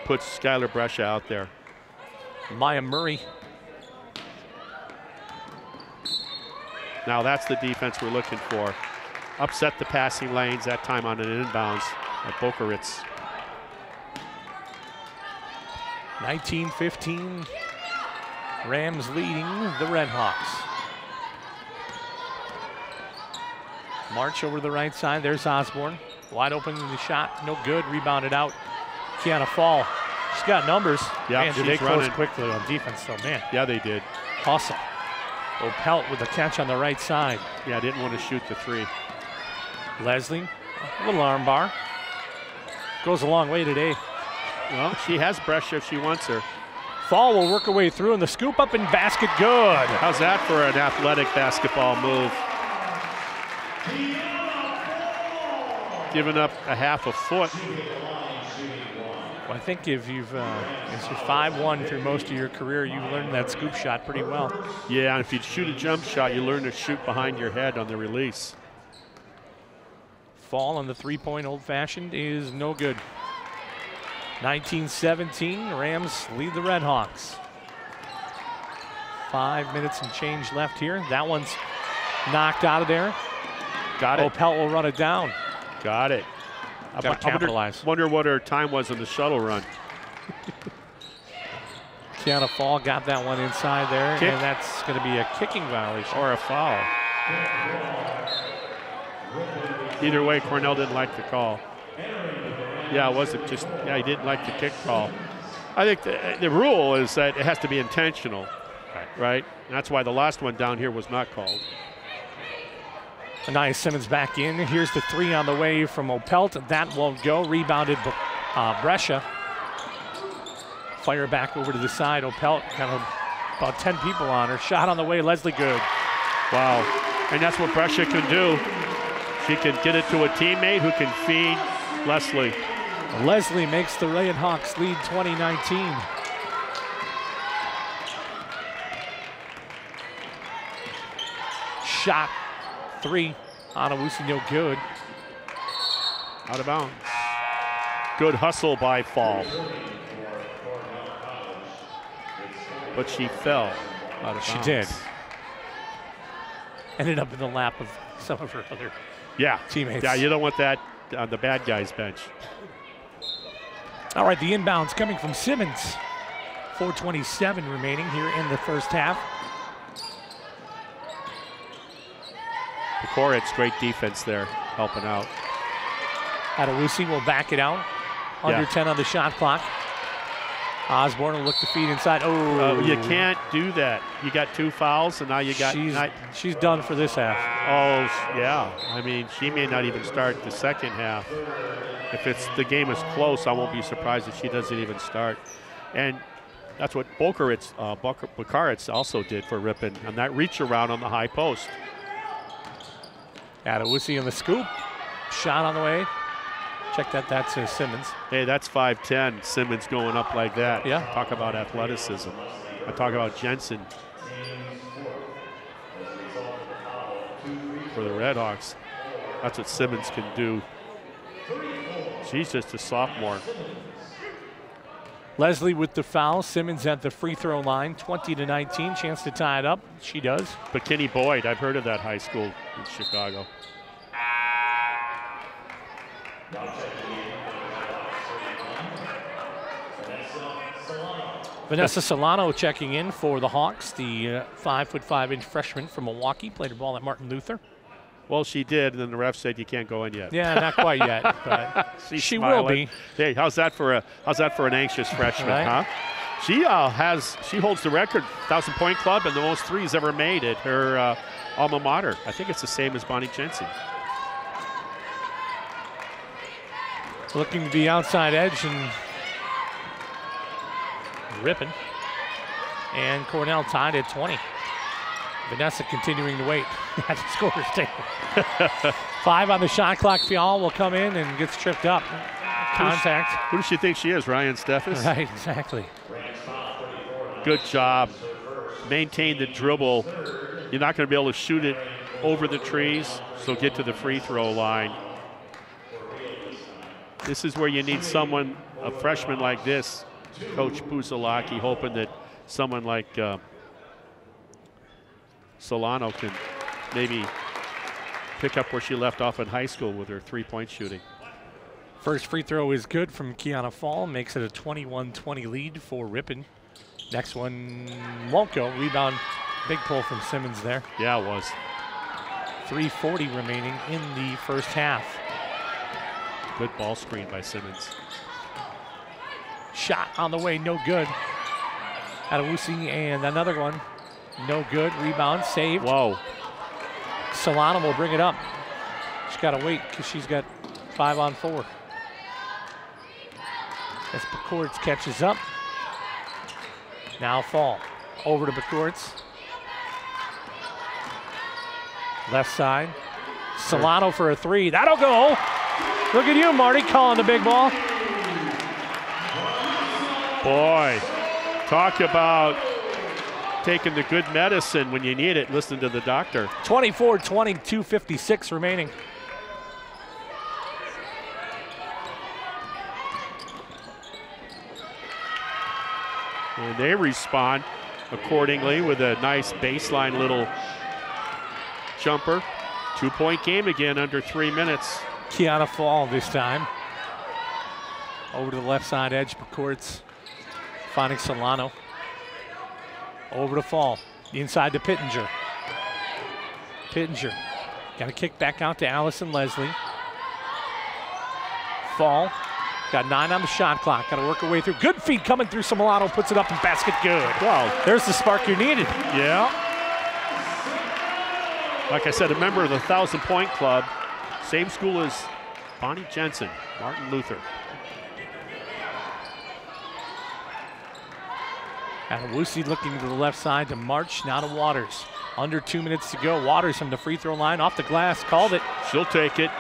Puts Skylar Brescia out there. Maya Murray Now that's the defense we're looking for. Upset the passing lanes that time on an inbounds at Bokeritz. 19-15. Rams leading the Redhawks. March over the right side. There's Osborne. Wide open in the shot. No good. Rebounded out. Kiana Fall. She's got numbers. Yeah, man, they close running. quickly on defense though, man. Yeah, they did. Hustle. Opelt with the catch on the right side. Yeah, didn't want to shoot the three. Leslie, a little arm bar. Goes a long way today. Well, she has Brescia if she wants her. Fall will work her way through, and the scoop up and basket good. How's that for an athletic basketball move? giving up a half a foot. Well, I think if you've uh, if you're five one through most of your career, you've learned that scoop shot pretty well. Yeah, and if you shoot a jump shot, you learn to shoot behind your head on the release. Fall on the three-point old-fashioned is no good. 1917, Rams lead the Red Hawks. Five minutes and change left here. That one's knocked out of there. Got it. Opelt will run it down. Got it. I Gotta wonder- capitalize. Wonder, what her time was in the shuttle run. Kiana Fall got that one inside there, Kick. and that's going to be a kicking violation. Or a foul. Either way, Cornell didn't like the call. Yeah, it wasn't just, yeah, he didn't like the kick call. I think the, the rule is that it has to be intentional, right? And that's why the last one down here was not called. Anaya Simmons back in. Here's the three on the way from Opelt. That won't go. Rebounded uh, Brescia. Fire back over to the side. Opelt kind of about 10 people on her. Shot on the way. Leslie Good. Wow. And that's what Brescia can do. She can get it to a teammate who can feed Leslie. Leslie makes the Red Hawks lead 2019. Shot three on no good. Out of bounds. Good hustle by Fall. But she fell out of She bounds. did. Ended up in the lap of some of her other Yeah. teammates. Yeah, you don't want that on the bad guy's bench. All right, the inbounds coming from Simmons. 427 remaining here in the first half. Koritz, great defense there, helping out. Adewusi will back it out. Under Yeah. 10 on the shot clock. Osborne will look to feed inside. Oh, Uh, you can't do that. You got two fouls, and now you got. She's, not- she's done for this half. oh, yeah. I mean, she may not even start the second half. If it's the game is close, I won't be surprised if she doesn't even start. And that's what Bokaritz, uh, Bok- Bukaritz also did for Ripon on that reach around on the high post. Adewusi on the scoop. Shot on the way. Check that. That's uh, Simmons. Hey, that's 5'10. Simmons going up like that. Yeah. Talk about athleticism. I talk about Jensen for the Redhawks. That's what Simmons can do. She's just a sophomore. Leslie with the foul. Simmons at the free throw line. 20 to 19. Chance to tie it up. She does. But Kenny Boyd, I've heard of that high school in Chicago. Vanessa Solano checking in for the Hawks, the uh, five foot five inch freshman from Milwaukee. Played her ball at Martin Luther. Well, she did, and then the ref said you can't go in yet. Yeah, not quite yet, [laughs] but she will be. Hey, how's that for a how's that for an anxious [laughs] freshman, Right. huh? She uh, has she holds the record thousand point club and the most threes ever made at her uh, alma mater. I think it's the same as Bonnie Jensen. Looking to be outside edge and ripping. And Cornell tied at 20. Vanessa continuing to wait [laughs] at the scorer's table. [laughs] Five on the shot clock. Fial will come in and gets tripped up. Contact. Who does she think she is, Ryan Steffes? Right, exactly. Good job. Maintain the dribble. You're not going to be able to shoot it over the trees, so get to the free throw line. This is where you need someone, a freshman like this, Coach Puzalaki, hoping that someone like uh, Solano can maybe pick up where she left off in high school with her three-point shooting. First free throw is good from Kiana Fall. Makes it a 21-20 lead for Ripon. Next one won't go. Rebound. Big pull from Simmons there. Yeah, it was. 340 remaining in the first half. Good ball screen by Simmons. Shot on the way, no good. Adewusi and another one, no good. Rebound saved. Whoa. Solano will bring it up. She's got to wait because she's got five on four. As Bacourts catches up. Now fall. Over to Bacourts. Left side. Solano for a three. That'll go. Look at you, Marty, calling the big ball. Boy, talk about taking the good medicine when you need it. Listen to the doctor. 24 22 56 remaining. And they respond accordingly with a nice baseline little jumper. Two point game again under three minutes. Kiana Fall this time. Over to the left side edge, McCourts finding Solano. Over to Fall. Inside to Pittenger. Pittenger. Got a kick back out to Allison Leslie. Fall. Got nine on the shot clock. Got to work her way through. Good feed coming through. Milano puts it up and basket good. Wow. There's the spark you needed. Yeah. Like I said, a member of the Thousand Point Club. Same school as Bonnie Jensen, Martin Luther. Adewusi looking to the left side to March, now to Waters. Under two minutes to go. Waters from the free throw line, off the glass, called it. She'll take it.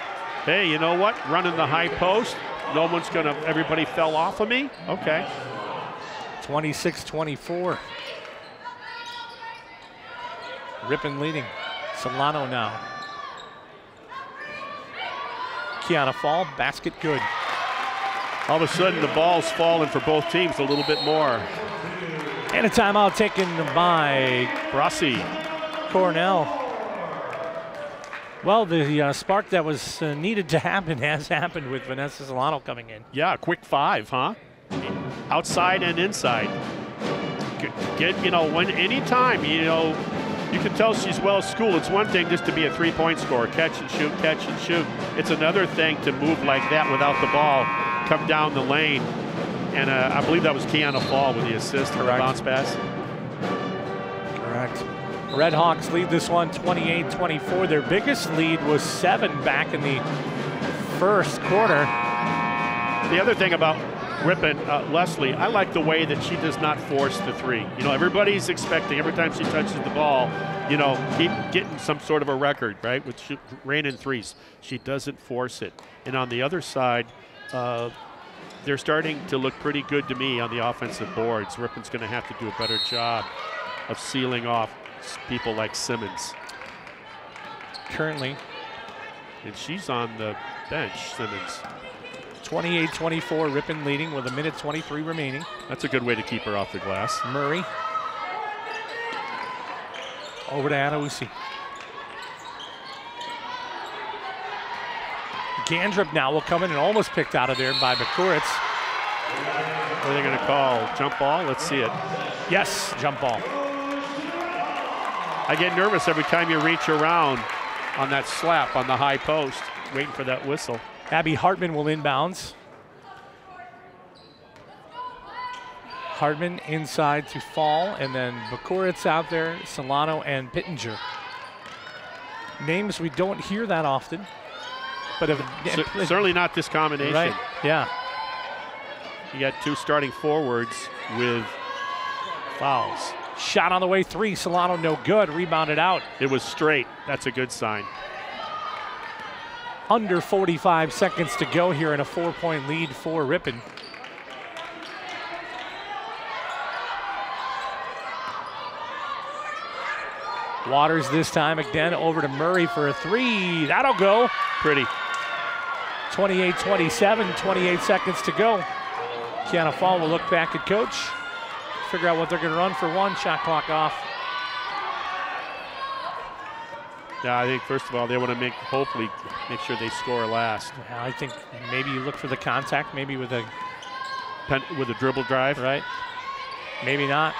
Hey, you know what? Running the high post. No one's gonna, everybody fell off of me? Okay. 26 24. Ripon leading. Solano now. Kiana Fall, basket good. All of a sudden, the ball's falling for both teams a little bit more. And a timeout taken by Brossi. Cornell. Well, the uh, spark that was uh, needed to happen [laughs] has happened with Vanessa Solano coming in. Yeah, quick five, huh? Outside and inside. Get, get you know, when anytime, you know, you can tell she's well schooled. It's one thing just to be a three point scorer, catch and shoot, catch and shoot. It's another thing to move like that without the ball, come down the lane. And uh, I believe that was Kiana Fall with the assist the bounce pass. Correct. Red Hawks lead this one 28 24. Their biggest lead was seven back in the first quarter. The other thing about Ripon, uh, Leslie, I like the way that she does not force the three. You know, everybody's expecting every time she touches the ball, you know, keep getting some sort of a record, right, with rain and threes. She doesn't force it. And on the other side, uh, they're starting to look pretty good to me on the offensive boards. Ripon's going to have to do a better job of sealing off people like Simmons. Currently And she's on the bench, Simmons. 28 24. Ripon leading with a minute 23 remaining. That's a good way to keep her off the glass. Murray. Over to Adewusi. Gandrup now will come in and almost picked out of there by McCourts. What are they going to call? Jump ball? Let's see it. Yes, jump ball. I get nervous every time you reach around on that slap on the high post, waiting for that whistle. Abby Hartman will inbounds. Hartman inside to fall, and then Bakuritz out there, Solano and Pittenger. Names we don't hear that often, but C- [laughs] certainly not this combination. right, yeah. You got two starting forwards with fouls. Shot on the way three, Solano no good, rebounded out. It was straight. That's a good sign. Under 45 seconds to go here in a four-point lead for Ripon. Waters this time again over to Murray for a three. That'll go. Pretty. 28 27, 28 seconds to go. Kiana Fall will look back at coach, figure out what they're going to run for one. Shot clock off. Yeah, I think first of all they want to make hopefully make sure they score last. I think maybe you look for the contact, maybe with a Pen, with a dribble drive. right, maybe not.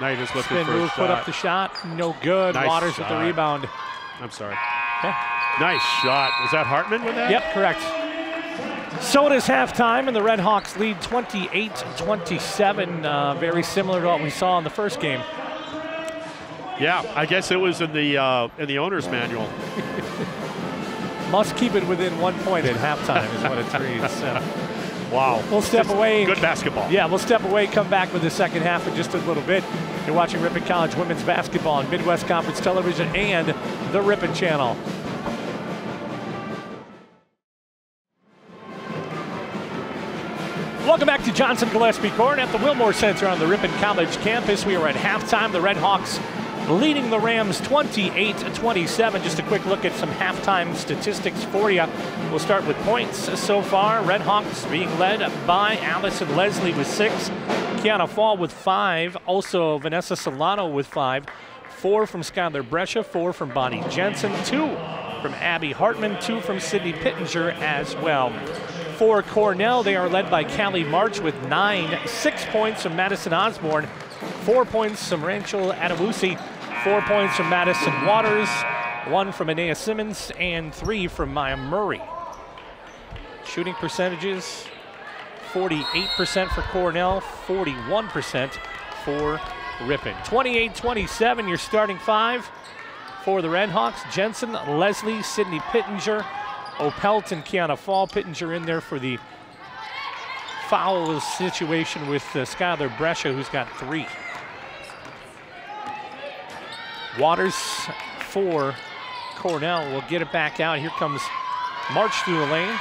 You're just looking Spin for move, put up the shot, no good. Nice Waters with the rebound. I'm sorry. Okay. Nice shot. Was that Hartman with that? Yep, correct. So it is halftime, and the Red Hawks lead 28 27. Uh, very similar to what we saw in the first game. Yeah, I guess it was in the uh, in the owner's manual. [laughs] Must keep it within one point at halftime is what it reads. So. [laughs] Wow. We'll step Just away. Good basketball. Yeah, we'll step away, come back with the second half in just a little bit. You're watching Ripon College Women's Basketball on Midwest Conference Television and the Ripon Channel. Welcome back to Johnson Gillespie Corn at the Willmore Center on the Ripon College campus. We are at halftime. The Red Hawks leading the Rams 28 27. Just a quick look at some halftime statistics for you. We'll start with points so far. Red Hawks being led by Allison Leslie with six, Kiana Fall with five, also Vanessa Solano with five, four from Skylar Brescia, four from Bonnie Jensen, two from Abby Hartman, two from Sydney Pittenger as well. For Cornell, they are led by Callie March with nine, six points from Madison Osborne, four points from Rachel Adewusi, four points from Madison Waters, one from Anea Simmons, and three from Maya Murray. Shooting percentages 48% for Cornell, 41% for Ripon. 28 27, your starting five for the Redhawks Jensen, Leslie, Sydney Pittenger, Opelt, and Kiana Fall. Pittenger in there for the foul situation with uh, Skylar Brescia, who's got three. Waters for Cornell will get it back out. Here comes March through the lane,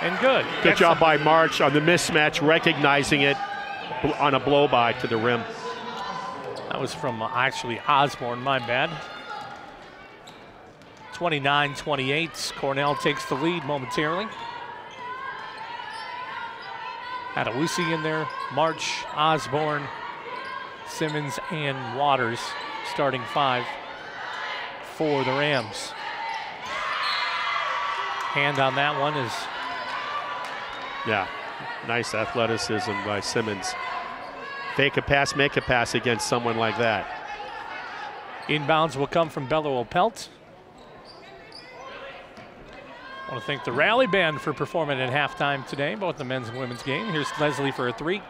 and good. Good job by March on the mismatch, recognizing it on a blow by to the rim. That was from uh, actually Osborne, my bad. 29 28. Cornell takes the lead momentarily. Adewusi in there, March, Osborne, Simmons, and Waters starting five for the Rams. Hand on that one is Yeah, nice athleticism by Simmons. Fake a pass, make a pass against someone like that. Inbounds will come from Bella Opelt. I want to thank the Rally Band for performing at halftime today, both the men's and women's game. Here's Leslie for a three.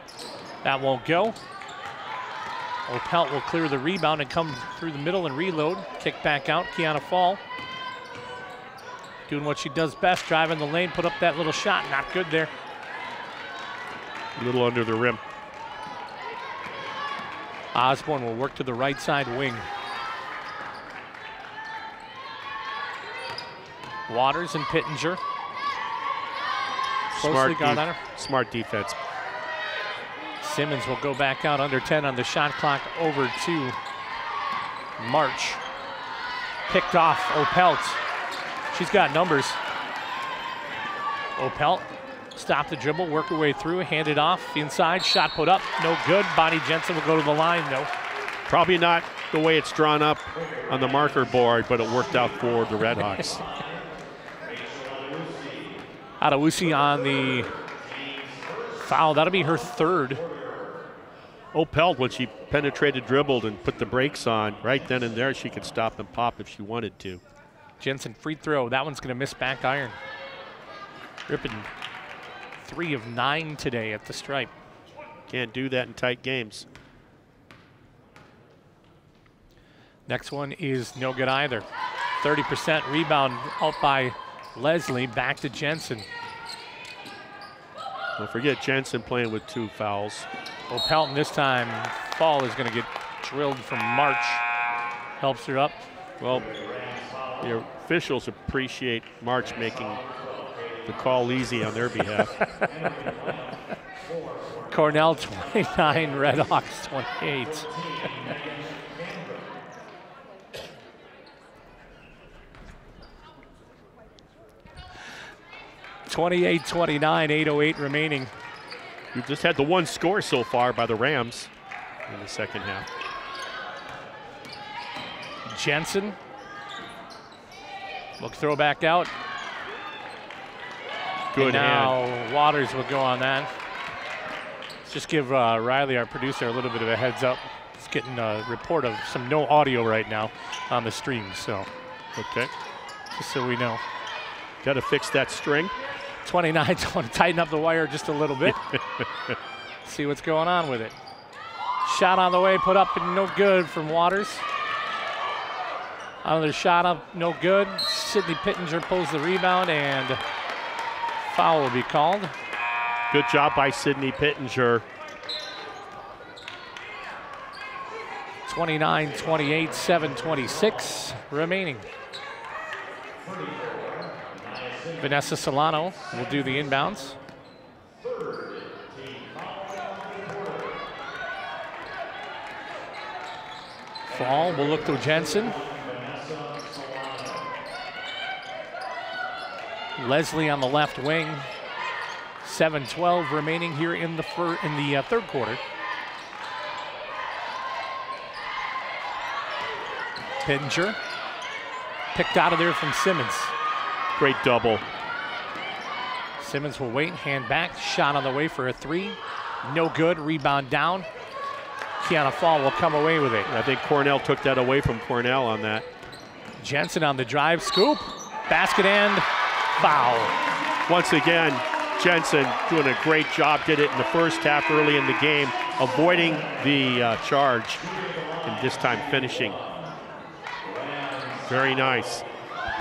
That won't go. Opelt will clear the rebound and come through the middle and reload. Kick back out. Kiana Fall doing what she does best, driving the lane, put up that little shot. Not good there. A little under the rim. Osborne will work to the right side wing. Waters and Pittenger. Closely Smart, guard def- on her. smart defense. Simmons will go back out under 10 on the shot clock over to March. Picked off Opelt. She's got numbers. Opelt stop the dribble, work her way through, hand it off inside, shot put up, no good. Bonnie Jensen will go to the line though. Probably not the way it's drawn up on the marker board, but it worked out for the Redhawks. [laughs] Adewusi on the foul. That'll be her third. Oh, Opelt, when she penetrated, dribbled, and put the brakes on, right then and there, she could stop and pop if she wanted to. Jensen free throw. That one's going to miss back iron. Ripping three of nine today at the stripe. Can't do that in tight games. Next one is no good either. 30% rebound out by Leslie. Back to Jensen. Don't forget Jensen playing with two fouls. O'Pelton this time. Fall is going to get drilled from March. Helps her up. Well, the officials appreciate March making the call easy on their behalf. [laughs] Cornell 29, Red Hawks [laughs] 28. Twenty-eight, twenty-nine, 808 remaining. We've just had the one score so far by the Rams in the second half. Jensen. Look throw back out. Good and now hand. Waters will go on that. Let's just give uh, Riley, our producer, a little bit of a heads up. He's getting a report of some no audio right now on the stream, so Okay. just so we know. Got to fix that string. 29, [laughs] want to tighten up the wire just a little bit. [laughs] See what's going on with it. Shot on the way, put up and no good from Waters. Another shot up, no good. Sydney Pittenger pulls the rebound and foul will be called. Good job by Sydney Pittenger. 29 28, 7 26 remaining. Vanessa Solano will do the inbounds. Fall will look to Jensen. Leslie on the left wing. 7-12 remaining here in the fir- in the uh, third quarter. Pinger picked out of there from Simmons. Great double. Simmons will wait, and hand back, shot on the way for a three. No good, rebound down. Kiana Fall will come away with it. I think Cornell took that away from Cornell on that. Jensen on the drive, scoop, basket and foul. Once again, Jensen doing a great job, did it in the first half early in the game, avoiding the uh, charge, and this time finishing. Very nice,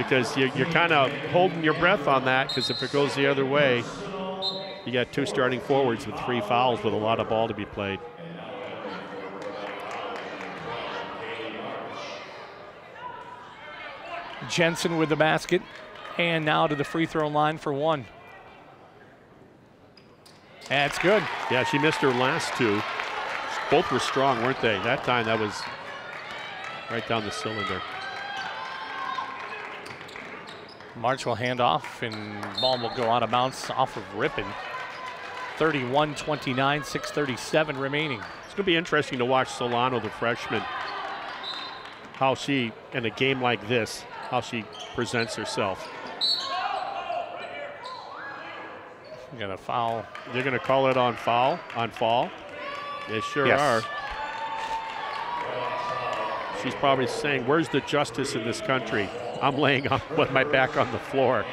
because you're, you're kind of holding your breath on that, because if it goes the other way, you got two starting forwards with three fouls with a lot of ball to be played. Jensen with the basket, and now to the free throw line for one. That's good. Yeah, she missed her last two. Both were strong, weren't they? That time that was right down the cylinder. March will hand off, and ball will go out of bounds off of Ripon. 31 29, 637 remaining. It's going to be interesting to watch Solano, the freshman, how she, in a game like this, how she presents herself. Gonna foul. They're going to call it on foul, on fall. They sure Yes. are. She's probably saying, "Where's the justice in this country? I'm laying on with my back on the floor,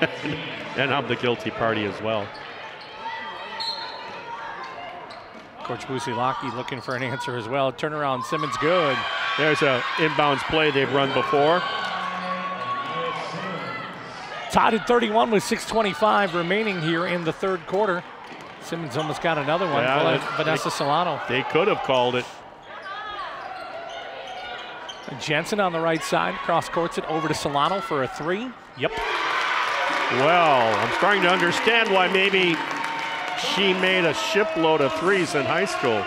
[laughs] and I'm the guilty party as well." Coach Busilaki looking for an answer as well. Turnaround, Simmons good. There's a inbounds play they've run before. Tied at 31 with 6.25 remaining here in the third quarter. Simmons almost got another one. Yeah, Vanessa Solano. They could have called it. Jensen on the right side, cross courts it over to Solano for a three. Yep. Well, I'm starting to understand why maybe she made a shipload of threes in high school. [laughs]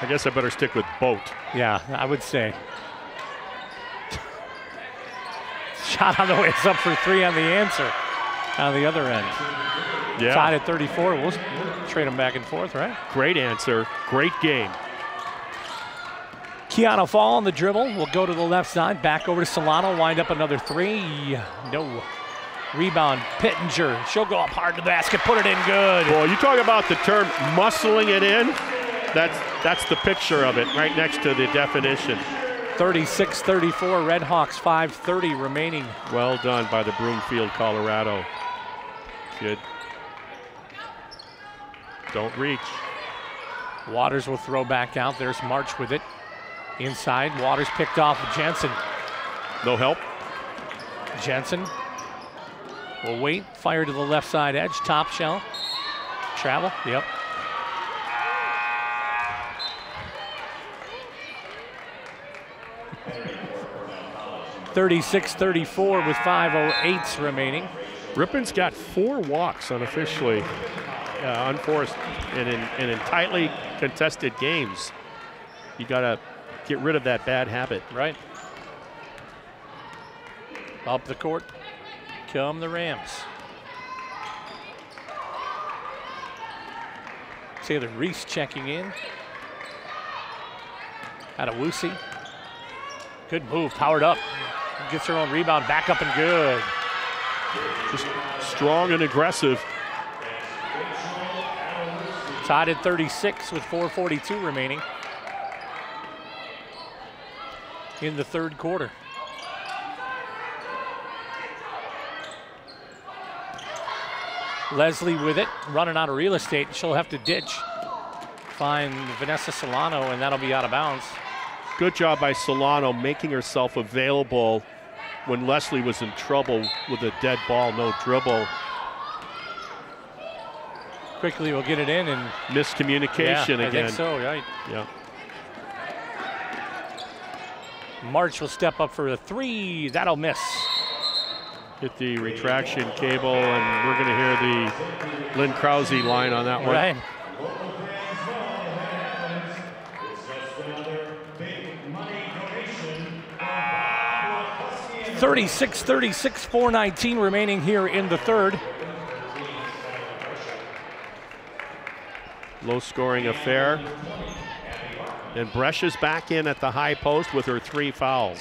I guess I better stick with boat. Yeah, I would say. Shot on the way. It's up for three on the answer on the other end. Yeah. Tied at 34. We'll, we'll trade them back and forth, right? Great answer. Great game. Kiana Fall on the dribble. will go to the left side. Back over to Solano. Wind up another three. No. Rebound. Pittenger. She'll go up hard to the basket. Put it in good. Boy, you talk about the term muscling it in. That's that's the picture of it right next to the definition. 36 34. Red Hawks 5.30 remaining. Well done by the Broomfield, Colorado. Good. Don't reach. Waters will throw back out. There's March with it. Inside. Waters picked off Jensen. No help. Jensen will wait. Fire to the left side edge. Top shell. Travel. Yep. Thirty-six, thirty-four with 5.08s remaining. Ripon's got four walks unofficially, uh, unforced, and in, and in tightly contested games. You got to get rid of that bad habit. Right. Up the court come the Rams. Taylor Reese checking in. Adewusi. Good move, powered up. Gets her own rebound, back up and good. Just strong and aggressive. Tied at 36 with 4.42 remaining in the third quarter. Leslie with it, running out of real estate. She'll have to ditch. Find Vanessa Solano, and that'll be out of bounds. Good job by Solano making herself available when Leslie was in trouble with a dead ball, no dribble. Quickly, we'll get it in, and Miscommunication yeah, I again. think so. Right. Yeah. March will step up for the three. That'll miss. Hit the retraction cable, and we're going to hear the Lynn Krause line on that one. Right. Thirty-six, thirty-six, four nineteen remaining here in the third. Low scoring affair. And Brescia's back in at the high post with her three fouls.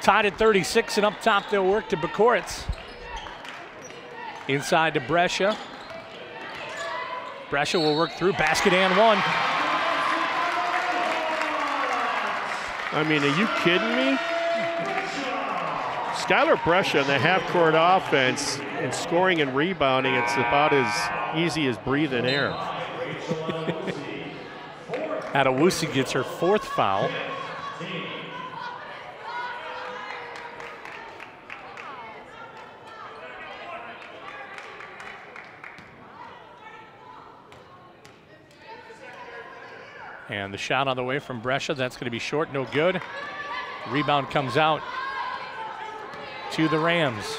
Tied at 36, and up top they'll work to Bakoritz. Inside to Brescia. Brescia will work through, basket and one. I mean, are you kidding me? Skylar Brescia in the half-court offense and scoring and rebounding, it's about as easy as breathing air. [laughs] Adewusi gets her fourth foul. And the shot on the way from Brescia, that's going to be short, no good. Rebound comes out to the Rams.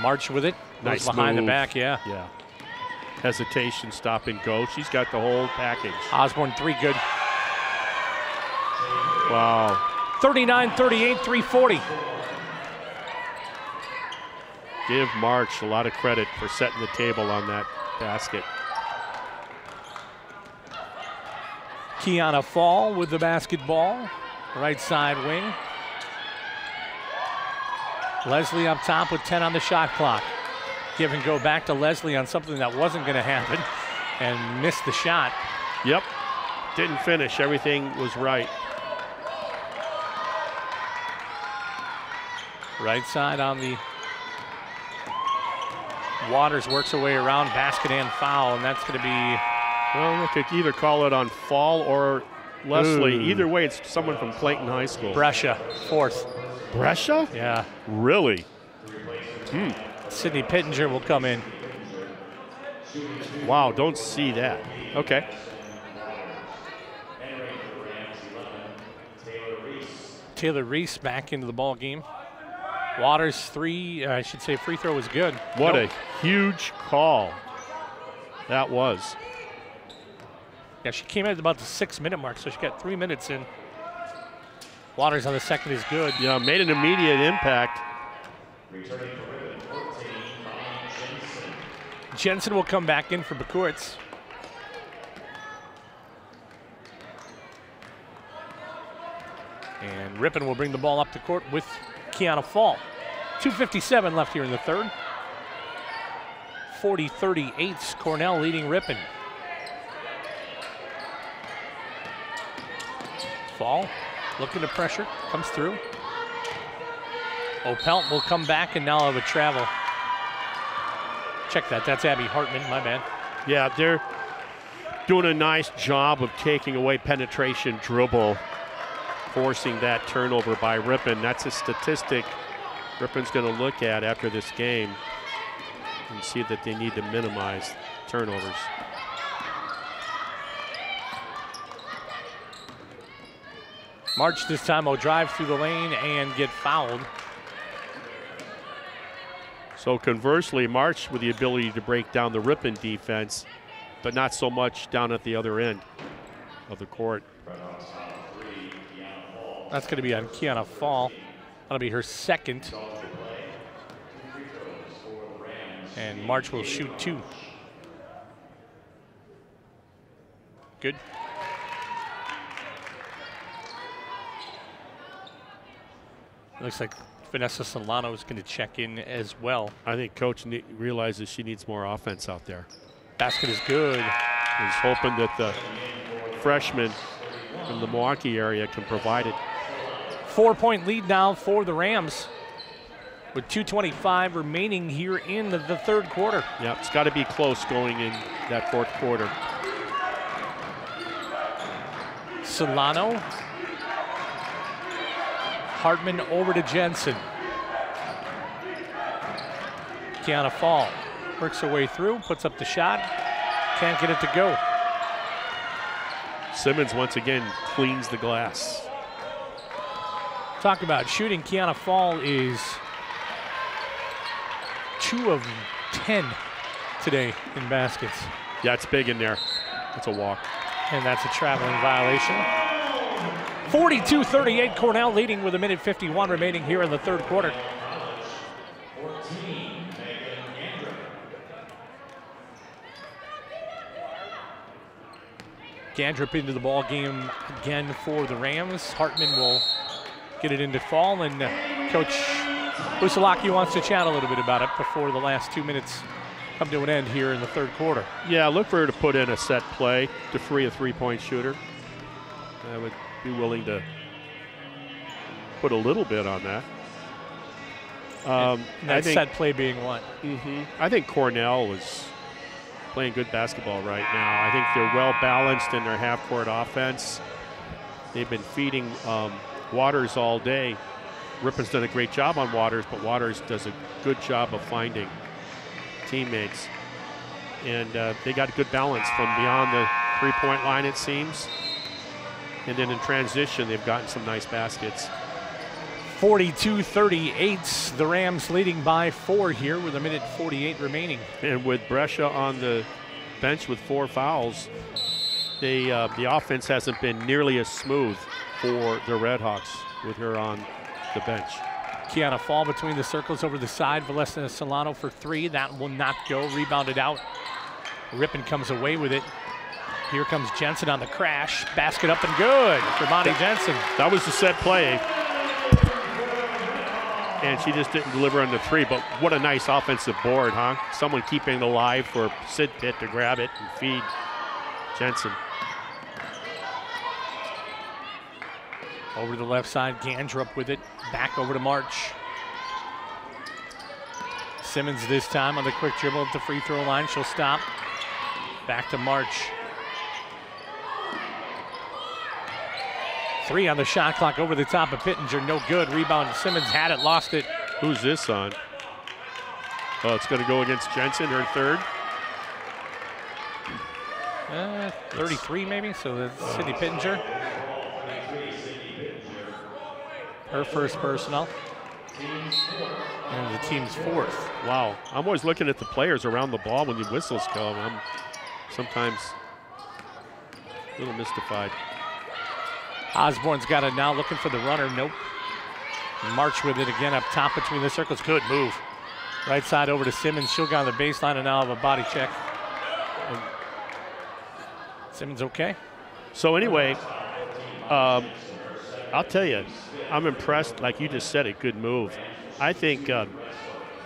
March with it. Nice behind move. the back, yeah. Yeah. Hesitation, stop and go. She's got the whole package. Osborne, three good. Wow. 39 38, 340. Give March a lot of credit for setting the table on that basket. Kiana Fall with the basketball, right side wing. Leslie up top with 10 on the shot clock. Give and go back to Leslie on something that wasn't going to happen [laughs] and missed the shot. Yep. Didn't finish. Everything was right. Right side on the Waters works her way around, basket and foul, and that's going to be Well, they could either call it on Fall or Leslie. Ooh. Either way, it's someone from Clayton High School. Brescia, fourth. Brescia? Yeah. Really? Hmm. Sydney Pittenger will come in. Wow, don't see that. Okay. Taylor Reese back into the ball game. Waters three, uh, I should say, free throw was good. What Nope. a huge call that was. Yeah, she came in at about the six minute mark, so she got three minutes in. Waters on the second is good. Yeah, made an immediate impact. Jensen will come back in for Bakurtz. And Ripon will bring the ball up the court with Kiana Fall. 2.57 left here in the third. 40 38, Cornell leading Ripon. Fall looking to pressure, comes through. Opelt will come back and now have a travel. Check that, that's Abby Hartman, my bad. Yeah, they're doing a nice job of taking away penetration dribble, forcing that turnover by Ripon. That's a statistic Ripon's going to look at after this game and see that they need to minimize turnovers. March this time will drive through the lane and get fouled. So conversely, March with the ability to break down the Ripon defense, but not so much down at the other end of the court. That's going to be on Kiana Fall. That'll be her second. And March will shoot two. Good. Looks like Vanessa Solano is going to check in as well. I think coach realizes she needs more offense out there. Basket is good. Is hoping that the freshman from the Milwaukee area can provide it. Four point lead now for the Rams with 2.25 remaining here in the, the third quarter. Yeah, it's got to be close going in that fourth quarter. Solano. Hartman over to Jensen. Kiana Fall works her way through, puts up the shot, can't get it to go. Simmons once again cleans the glass. Talk about shooting. Kiana Fall is two of 10 today in baskets. Yeah, it's big in there. It's a walk. And that's a traveling violation. 42-38, Cornell leading with a minute 51 remaining here in the third quarter. Gandrup into the ball game again for the Rams. Hartman will get it into Fall, and uh, Coach Pusilaki wants to chat a little bit about it before the last two minutes come to an end here in the third quarter. Yeah, look for her to put in a set play to free a three-point shooter. I would be willing to put a little bit on that. Um, I think, set play being what? mhm. I think Cornell is playing good basketball right now. I think they're well balanced in their half-court offense. They've been feeding um, Waters all day. Ripon's done a great job on Waters, but Waters does a good job of finding teammates. And uh, they got a good balance from beyond the three-point line, it seems. And then in transition, they've gotten some nice baskets. 42-38, the Rams leading by four here with a minute 48 remaining. And with Brescia on the bench with four fouls, they, uh, the offense hasn't been nearly as smooth for the Redhawks with her on the bench. Kiana Fall between the circles over the side. Valentina Solano for three. That will not go. Rebounded out. Ripon comes away with it. Here comes Jensen on the crash. Basket up and good for Monty Jensen. That was the set play. And she just didn't deliver on the three, but what a nice offensive board, huh? Someone keeping it alive for Sid Pitt to grab it and feed Jensen. Over to the left side, Gandrup with it. Back over to March. Simmons this time on the quick dribble at the free throw line. She'll stop. Back to March. Three on the shot clock over the top of Pittenger. No good. Rebound. Simmons had it, lost it. Who's this on? Oh, it's going to go against Jensen, her third. Uh, 33 maybe, so that's Sydney Pittenger. Her first personal. And the team's fourth. Wow. I'm always looking at the players around the ball when the whistles come. I'm sometimes a little mystified. Osborne's got it now, looking for the runner. Nope. March with it again up top between the circles. Good move. Right side over to Simmons. She'll go on the baseline and now have a body check. And Simmons okay? So anyway, um, I'll tell you, I'm impressed. Like you just said, a good move. I think uh,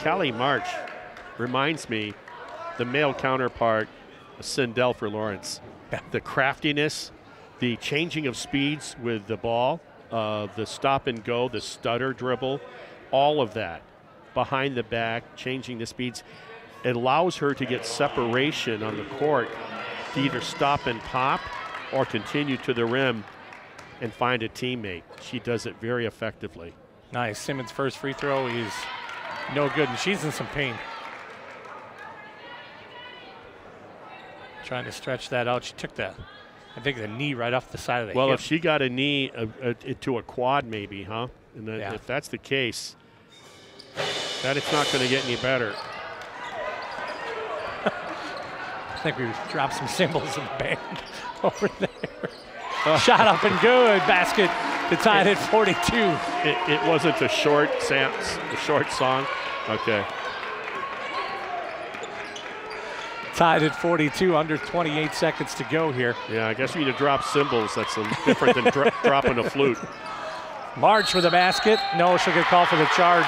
Callie March reminds me the male counterpart of Sindel for Lawrence. The craftiness, the changing of speeds with the ball, uh, the stop and go, the stutter dribble, all of that behind the back, changing the speeds. It allows her to get separation on the court to either stop and pop or continue to the rim and find a teammate. She does it very effectively. Nice. Simmons' first free throw is no good, and she's in some pain. Trying to stretch that out. She took that, I think, the knee right off the side of the Well, hip. if she got a knee uh, uh, to a quad, maybe, huh? And that- Yeah. if that's the case, that it's not going to get any better. [laughs] I think we dropped some cymbals in the band [laughs] over there. [laughs] Shot up and good. Basket to tie it at 42. It, it wasn't a short sam- a short song. Okay. Tied at 42, under 28 seconds to go here. Yeah, I guess you need to drop cymbals. That's a, different than dro- [laughs] dropping a flute. March with a basket. No, she'll get called for the charge.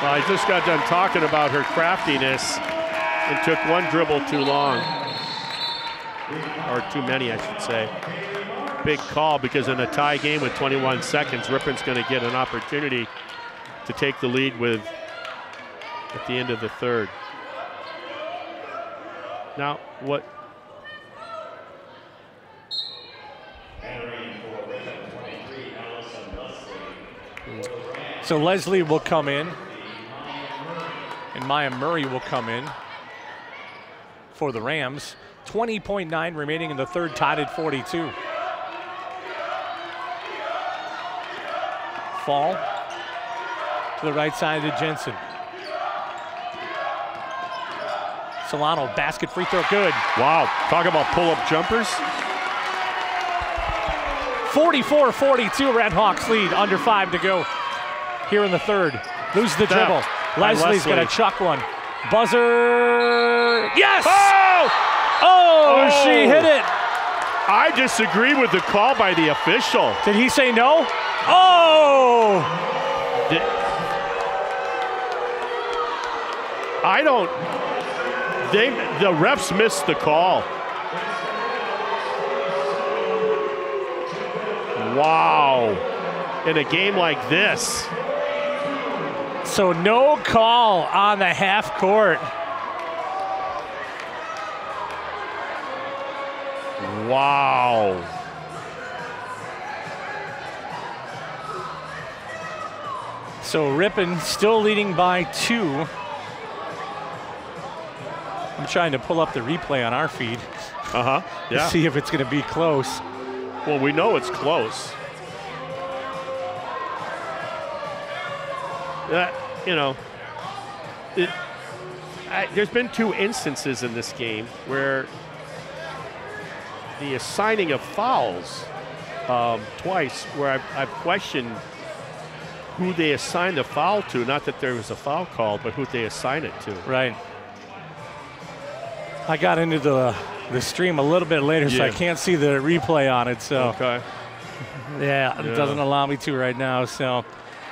Well, I just got done talking about her craftiness and took one dribble too long. Or too many, I should say. Big call because in a tie game with 21 seconds, Ripon's going to get an opportunity to take the lead with at the end of the third. Now, what So Leslie will come in, and Maya Murray will come in for the Rams. 20.9 remaining in the third, tied at 42. Fall to the right side to Jensen. Solano, basket free throw, good. Wow. Talk about pull-up jumpers. 44-42, Red Hawks lead, under five to go here in the third. Lose the Step dribble. Leslie's Leslie. gonna chuck one. Buzzer, yes! Oh! Oh, she Oh! hit it. I disagree with the call by the official. Did he say no? Oh! Di- I don't. They the refs missed the call. Wow. In a game like this. So no call on the half court. Wow. So Ripon still leading by two. I'm trying to pull up the replay on our feed Uh huh. to Yeah. see if it's going to be close. Well, we know it's close. That you know, it, I, there's been two instances in this game where the assigning of fouls um, twice, where I've, I've questioned who they assigned the foul to. Not that there was a foul called, but who they assigned it to. Right. I got into the the stream a little bit later, so I can't see the replay on it. So Okay. yeah, it Yeah. doesn't allow me to right now. So,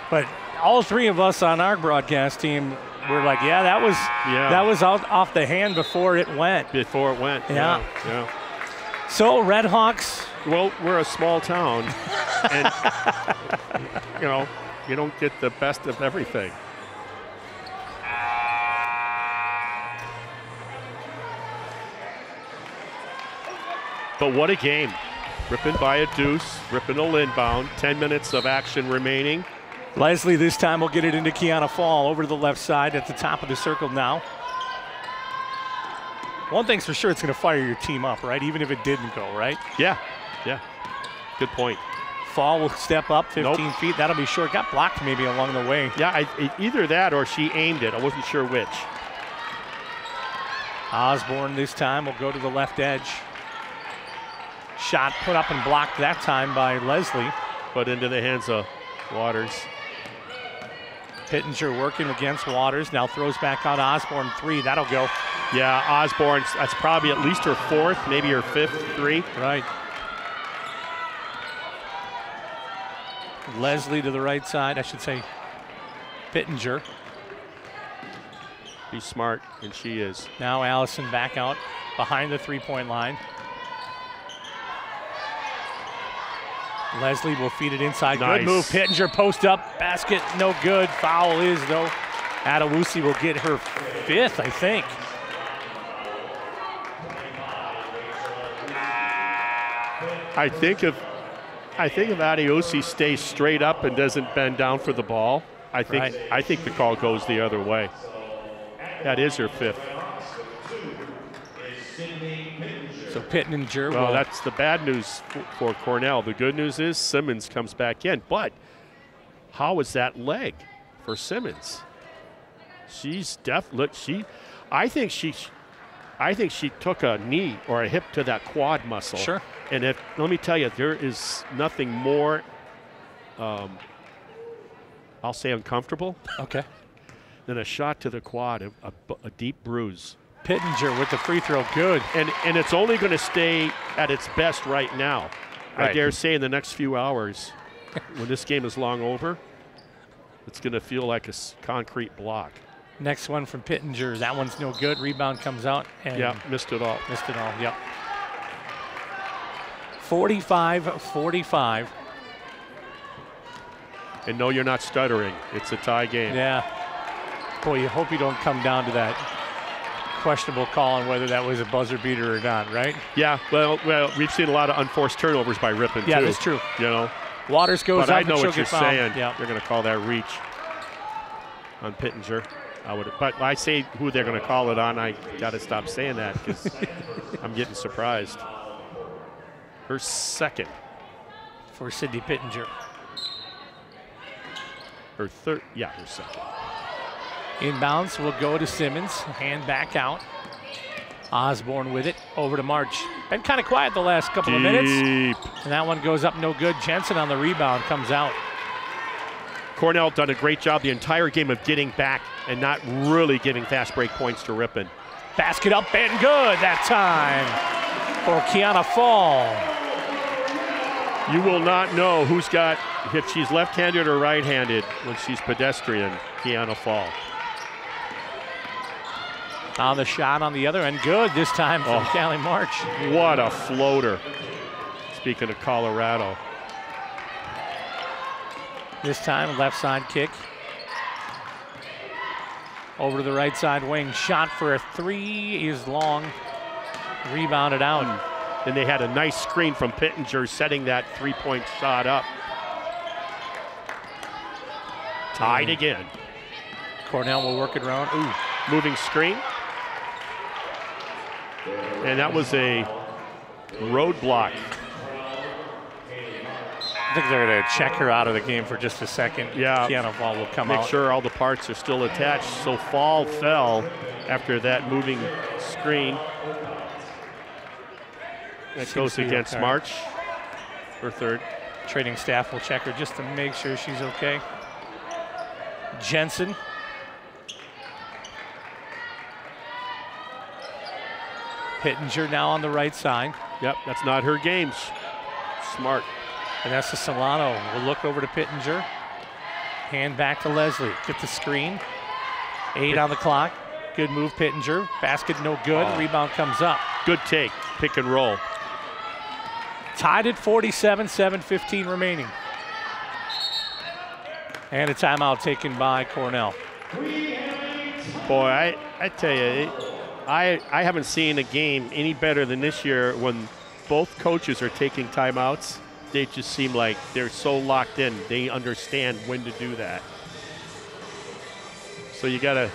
but all three of us on our broadcast team were like, yeah, that was Yeah. that was out off the hand before it went. Before it went. Yeah. Yeah. yeah. So Red Hawks Well, we're a small town, and [laughs] you know, you don't get the best of everything. But what a game! Ripon by a deuce, ripping a inbound. Ten minutes of action remaining. Leslie this time will get it into Kiana Fall over to the left side at the top of the circle now. One thing's for sure, it's going to fire your team up, right? Even if it didn't go, right? Yeah, yeah. Good point. Fall will step up 15 Nope. feet. That'll be short. Got blocked maybe along the way. Yeah, I, either that or she aimed it. I wasn't sure which. Osborne this time will go to the left edge. Shot put up and blocked that time by Leslie. But into the hands of Waters. Pittenger working against Waters. Now throws back on Osborne three. That'll go. Yeah, Osborne, that's probably at least her fourth, maybe her fifth three. Right. Leslie to the right side, I should say. Pittenger. Be smart, and she is. Now Allison back out behind the three point line. Leslie will feed it inside. Nice. Good move. Pittenger post up. Basket no good. Foul is though. Adewusi will get her fifth, I think. I think if I think if Adewusi stays straight up and doesn't bend down for the ball, I think Right. I think the call goes the other way. That is her fifth. So Pittenger Well, that's the bad news for Cornell. The good news is Simmons comes back in. But how is that leg for Simmons? She's def look she I think she I think she took a knee or a hip to that quad muscle. Sure. And if let me tell you, there is nothing more um, I'll say uncomfortable okay. than a shot to the quad, a, a, a deep bruise. Pittenger with the free throw. Good. and and it's only going to stay at its best right now. I dare say in the next few hours, when this game is long over, it's going to feel like a concrete block. Next one from Pittenger. That one's no good. Rebound comes out and Yeah, missed it all. missed it all. Yep. 45 45. And no, you're not stuttering. It's a tie game. Yeah. Boy, you hope you don't come down to that questionable call on whether that was a buzzer beater or not, right? Yeah, well, well, we've seen a lot of unforced turnovers by Ripon Yeah, too. that's true. You know, Waters goes but up I know what you're saying. Yeah. They're going to call that reach on Pittenger. I would, but I say who they're going to call it on. I got to stop saying that because [laughs] I'm getting surprised. Her second, For Sydney Pittenger. her third, yeah, her second. Inbounds will go to Simmons. Hand back out. Osborne with it over to March. Been kind of quiet the last couple of minutes. Deep. And that one goes up no good. Jensen on the rebound comes out. Cornell done a great job the entire game of getting back and not really giving fast break points to Ripon. Basket up and good that time for Kiana Fall. You will not know who's got, if she's left-handed or right-handed when she's pedestrian, Kiana Fall. On the shot on the other end, good this time from Oh. Callie March. What a floater. Speaking of Colorado. This time, left side kick. Over to the right side wing. Shot for a three is long. Rebounded out. Hmm. And they had a nice screen from Pittenger setting that three-point shot up. Tied hmm. again. Cornell will work it around. Ooh, Moving screen. And that was a roadblock. I think they're going to check her out of the game for just a second. Yeah. Kiana Fall will come Make out. sure all the parts are still attached. So Fall fell after that moving screen. That goes against okay. March for third. Training staff will check her just to make sure she's okay. Jensen. Pittenger now on the right side. Yep, that's not her games. Smart. Vanessa Solano will look over to Pittenger. Hand back to Leslie. Get the screen. Eight on the clock. Good move, Pittenger. Basket no good. Oh. Rebound comes up. Good take. Pick and roll. Tied at 47, 7 15 remaining. And a timeout taken by Cornell. Boy, I, I tell you, it, I, I haven't seen a game any better than this year when both coaches are taking timeouts. They just seem like they're so locked in. They understand when to do that. So you got a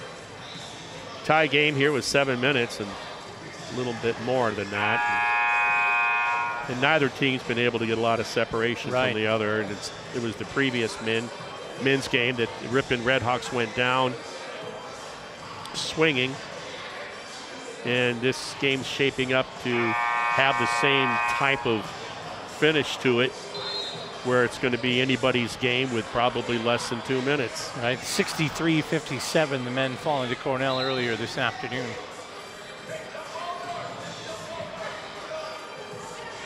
tie game here with seven minutes and a little bit more than that. And, and neither team's been able to get a lot of separation Right. from the other. And it's, it was the previous men, men's game that Ripon Redhawks went down swinging. And this game's shaping up to have the same type of finish to it, where it's going to be anybody's game with probably less than two minutes. Right, 63-57, the men falling to Cornell earlier this afternoon.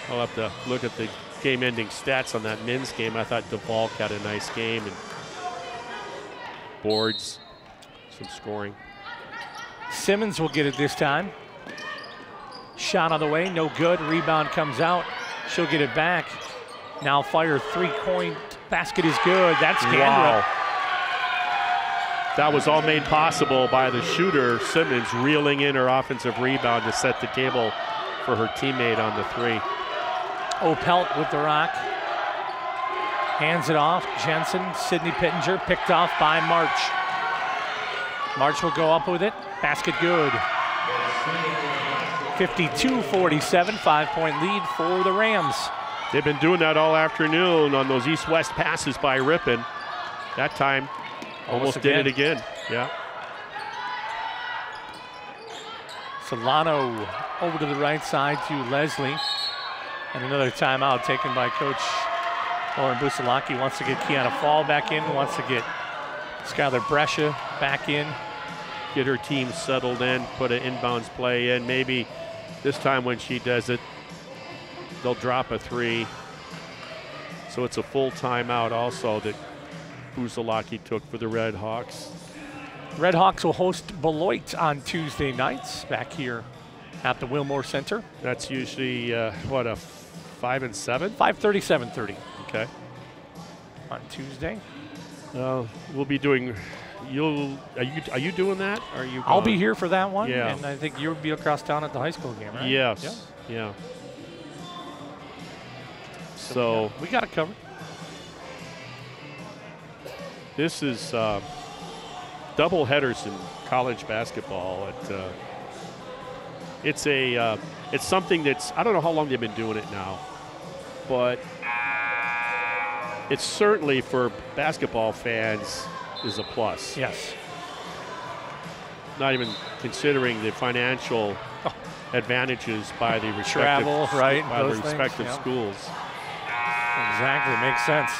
I'll have to look at the game ending stats on that men's game. I thought DeValk had a nice game and boards, some scoring. Simmons will get it this time. Shot on the way, no good. Rebound comes out. She'll get it back. Now fire three-point basket is good. That's Wow. That was all made possible by the shooter, Simmons, reeling in her offensive rebound to set the table for her teammate on the three. Opelt with the rock. Hands it off. Jensen, Sydney Pittenger, picked off by March. March will go up with it. Basket good. 52-47, five-point lead for the Rams. They've been doing that all afternoon on those east-west passes by Ripon. That time, almost, Almost did it again. Yeah. Solano over to the right side to Leslie. And another timeout taken by Coach Lauren Busalaki. Wants to get Kiana Fall back in, wants to get Skylar Brescia back in. Get her team settled in, put an inbounds play in. Maybe this time when she does it, they'll drop a three. So it's a full timeout also that Busalaki took for the Red Hawks. Red Hawks will host Beloit on Tuesday nights back here at the Willmore Center. That's usually, uh, what, a five and seven? 5:30, 7:30 Okay. on Tuesday. Uh, we'll be doing. You'll are you are you doing that? Are you? I'll be here for that one, Yeah. and I think you'll be across town at the high school game, right? Yes. Yeah. So We got it covered. this is uh, double headers in college basketball. At, uh, it's a uh, it's something that's I don't know how long they've been doing it now, but it's certainly for basketball fans is a plus. Yes. Not even considering the financial oh. advantages by the respective Travel, right, by the those things, respective yeah. schools. Exactly, makes sense.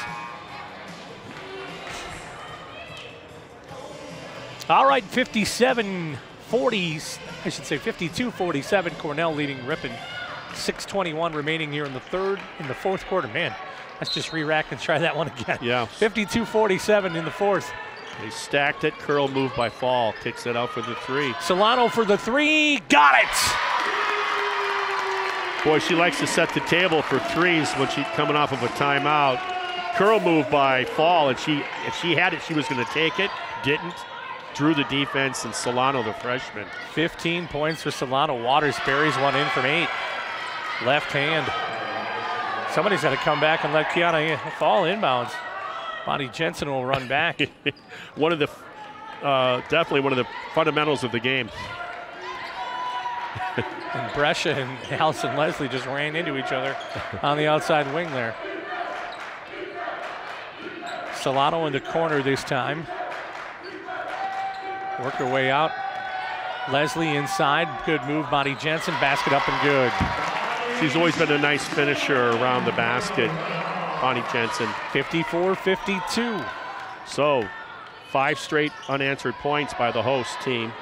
All right, 57 40, I should say 52 47. Cornell leading Ripon. 621 remaining here in the third, in the fourth quarter. Man, let's just re rack and try that one again. Yeah. 52 47 in the fourth. They stacked it. Curl move by Fall. Kicks it out for the three. Solano for the three. Got it. Boy, she likes to set the table for threes when she's coming off of a timeout. Curl move by Fall, and she if she had it, she was going to take it. Didn't. Drew the defense, and Solano, the freshman. 15 points for Solano. Waters buries one in from eight. Left hand. Somebody's got to come back and let Kiana Fall inbounds. Bonnie Jensen will run back. [laughs] one of the uh, definitely one of the fundamentals of the game. and Brescia and Allison Leslie just ran into each other on the outside wing there. Solano in the corner this time. Work her way out. Leslie inside. Good move, Bonnie Jensen. Basket up and good. She's always been a nice finisher around the basket, Bonnie Jensen. 54 52. So, five straight unanswered points by the host team.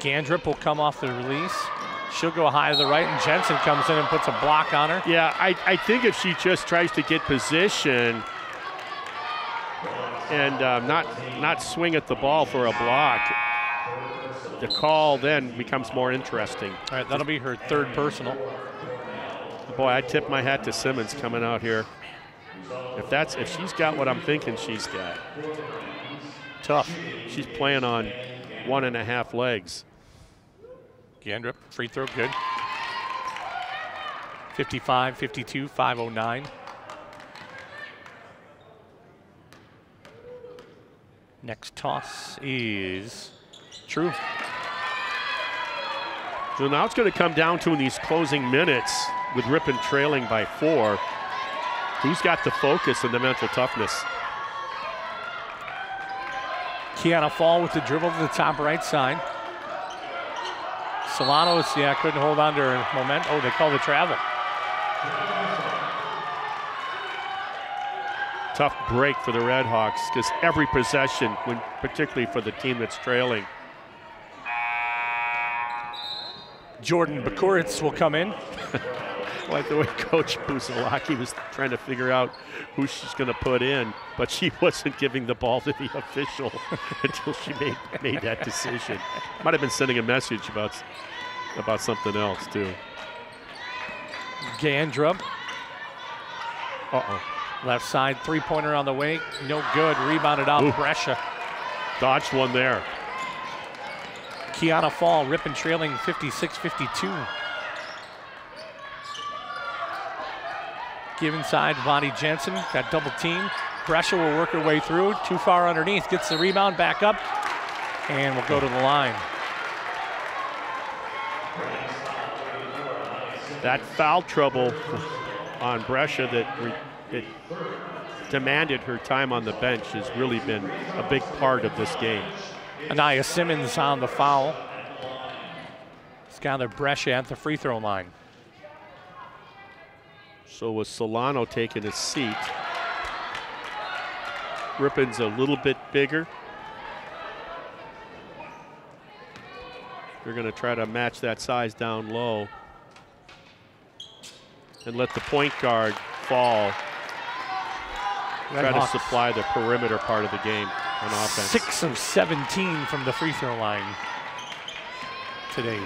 Gandrup will come off the release. She'll go high to the right, and Jensen comes in and puts a block on her. Yeah, I, I think if she just tries to get position and uh, not not swing at the ball for a block, the call then becomes more interesting. All right, that'll be her third personal. Boy, I tip my hat to Simmons coming out here. If that's if she's got what I'm thinking she's got, tough. She's playing on one and a half legs. Gandrup, free throw, good. 55, 52, 509. Next toss is true. So now it's going to come down to in these closing minutes with Ripon trailing by four. Who's got the focus and the mental toughness? Kiana Fall with the dribble to the top right side. Solano's, yeah, couldn't hold on to her moment. Oh, they call the travel. Tough break for the Redhawks because every possession, when particularly for the team that's trailing, Jordan Bakuritz will come in. [laughs] like the way [laughs] Coach Buzalaki was trying to figure out who she's going to put in, but she [laughs] wasn't giving the ball to the official [laughs] until she made made that decision. Might have been sending a message about about something else too. Gandrup, Uh-oh. left side, three pointer on the way. No good. Rebounded out. Ooh. Brescia. Dodged one there. Kiana Fall, Ripon trailing 56 Give inside, Bonnie Jensen, got double team. Brescia will work her way through, too far underneath, gets the rebound back up, and will go to the line. That foul trouble on Brescia that demanded her time on the bench has really been a big part of this game. Anaya Simmons on the foul. Skylar Brescia at the free throw line. So with Solano taking a seat, Ripon's a little bit bigger. They're going to try to match that size down low and let the point guard fall. Red try Hawks to supply the perimeter part of the game on offense. Six of 17 from the free throw line today.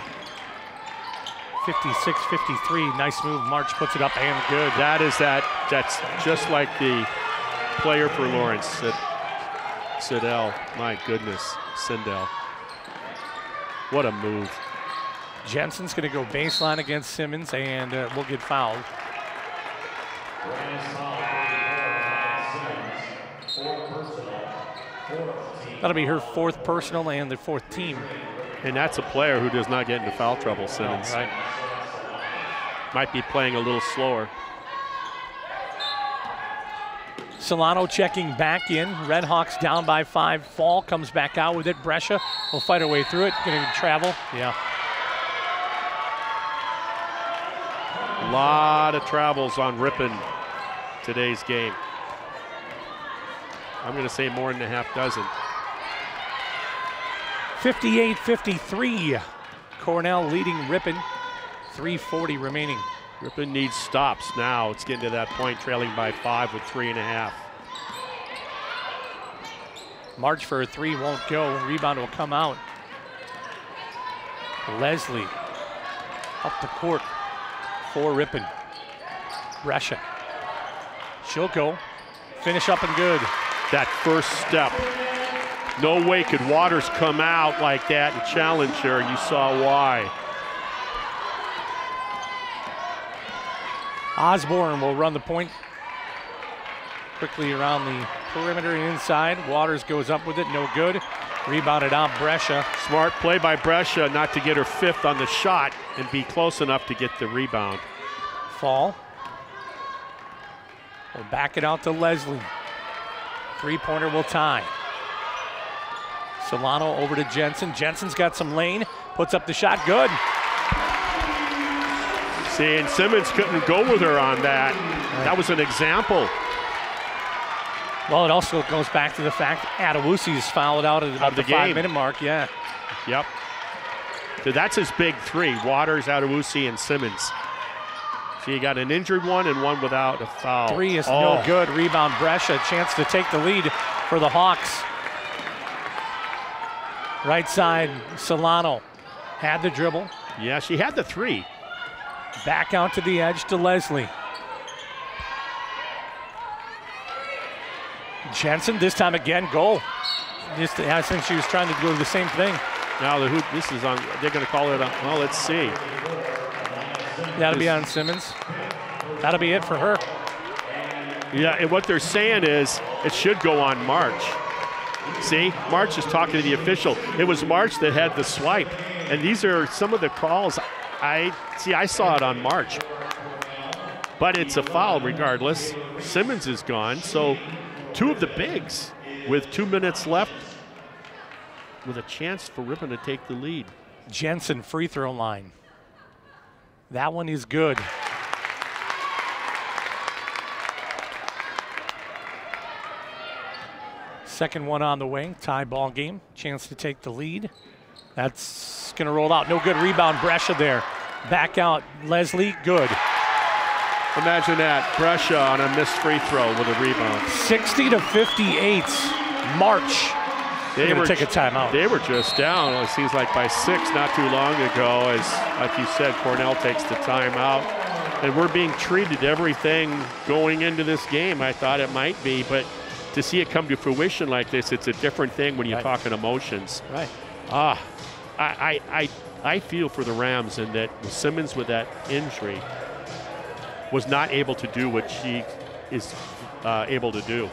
56 53. Nice move. March puts it up and good. That is that. That's just like the player for Lawrence, Sid, Sidell. My goodness, Sindel. What a move. Jensen's going to go baseline against Simmons and uh, will get fouled. That'll be her fourth personal and the fourth team. And that's a player who does not get into foul trouble, Simmons. Right. Might be playing a little slower. Solano checking back in. Redhawks down by five. Fall comes back out with it. Brescia will fight her way through it. Going to travel. Yeah. A lot of travels on Ripon today's game. I'm going to say more than a half dozen. 58 53. Cornell leading Ripon. 340 remaining. Ripon needs stops now. It's getting to that point, trailing by five with three and a half. March for a three won't go. Rebound will come out. Leslie up the court for Ripon. Brescia. She'll go. Finish up and good. That first step. No way could Waters come out like that and challenge her. You saw why. Osborne will run the point quickly around the perimeter and inside. Waters goes up with it, no good. Rebounded out Brescia. Smart play by Brescia not to get her fifth on the shot and be close enough to get the rebound. Fall. We'll back it out to Leslie. Three pointer will tie. Solano over to Jensen. Jensen's got some lane, puts up the shot, good. See, and Simmons couldn't go with her on that. That was an example. Well, it also goes back to the fact Adewusi's fouled out at about Of the the, five minute mark. Yeah. Yep. So that's his big three Waters, Adewusi, and Simmons. So you got an injured one and one without a foul. Three is Oh, no good. Rebound Brescia. Chance to take the lead for the Hawks. Right side, Solano had the dribble. Yeah, she had the three. Back out to the edge to Leslie. Jensen, this time again, goal. Just, I think she was trying to do the same thing. Now the hoop. This is on. They're going to call it. On, well, let's see. That'll be on Simmons. That'll be it for her. Yeah, and what they're saying is it should go on March. See, March is talking to the official. It was March that had the swipe, and these are some of the calls. I see. I saw it on March, but it's a foul regardless. Simmons is gone, so two of the bigs with two minutes left, with a chance for Ripon to take the lead. Jensen free throw line. That one is good. Second one on the way. Tie ball game. Chance to take the lead. That's going to roll out. No good rebound. Brescia there. Back out. Leslie. Good. Imagine that Brescia on a missed free throw with a rebound. 60 to 58. March. They're to take a timeout. They were just down. It seems like by six not too long ago. As like you said, Cornell takes the timeout, and we're being treated everything going into this game. I thought it might be, but to see it come to fruition like this, it's a different thing when you're Right. talking emotions. Right. Ah, I, I, I, I feel for the Rams in that Simmons with that injury was not able to do what she is uh, able to do.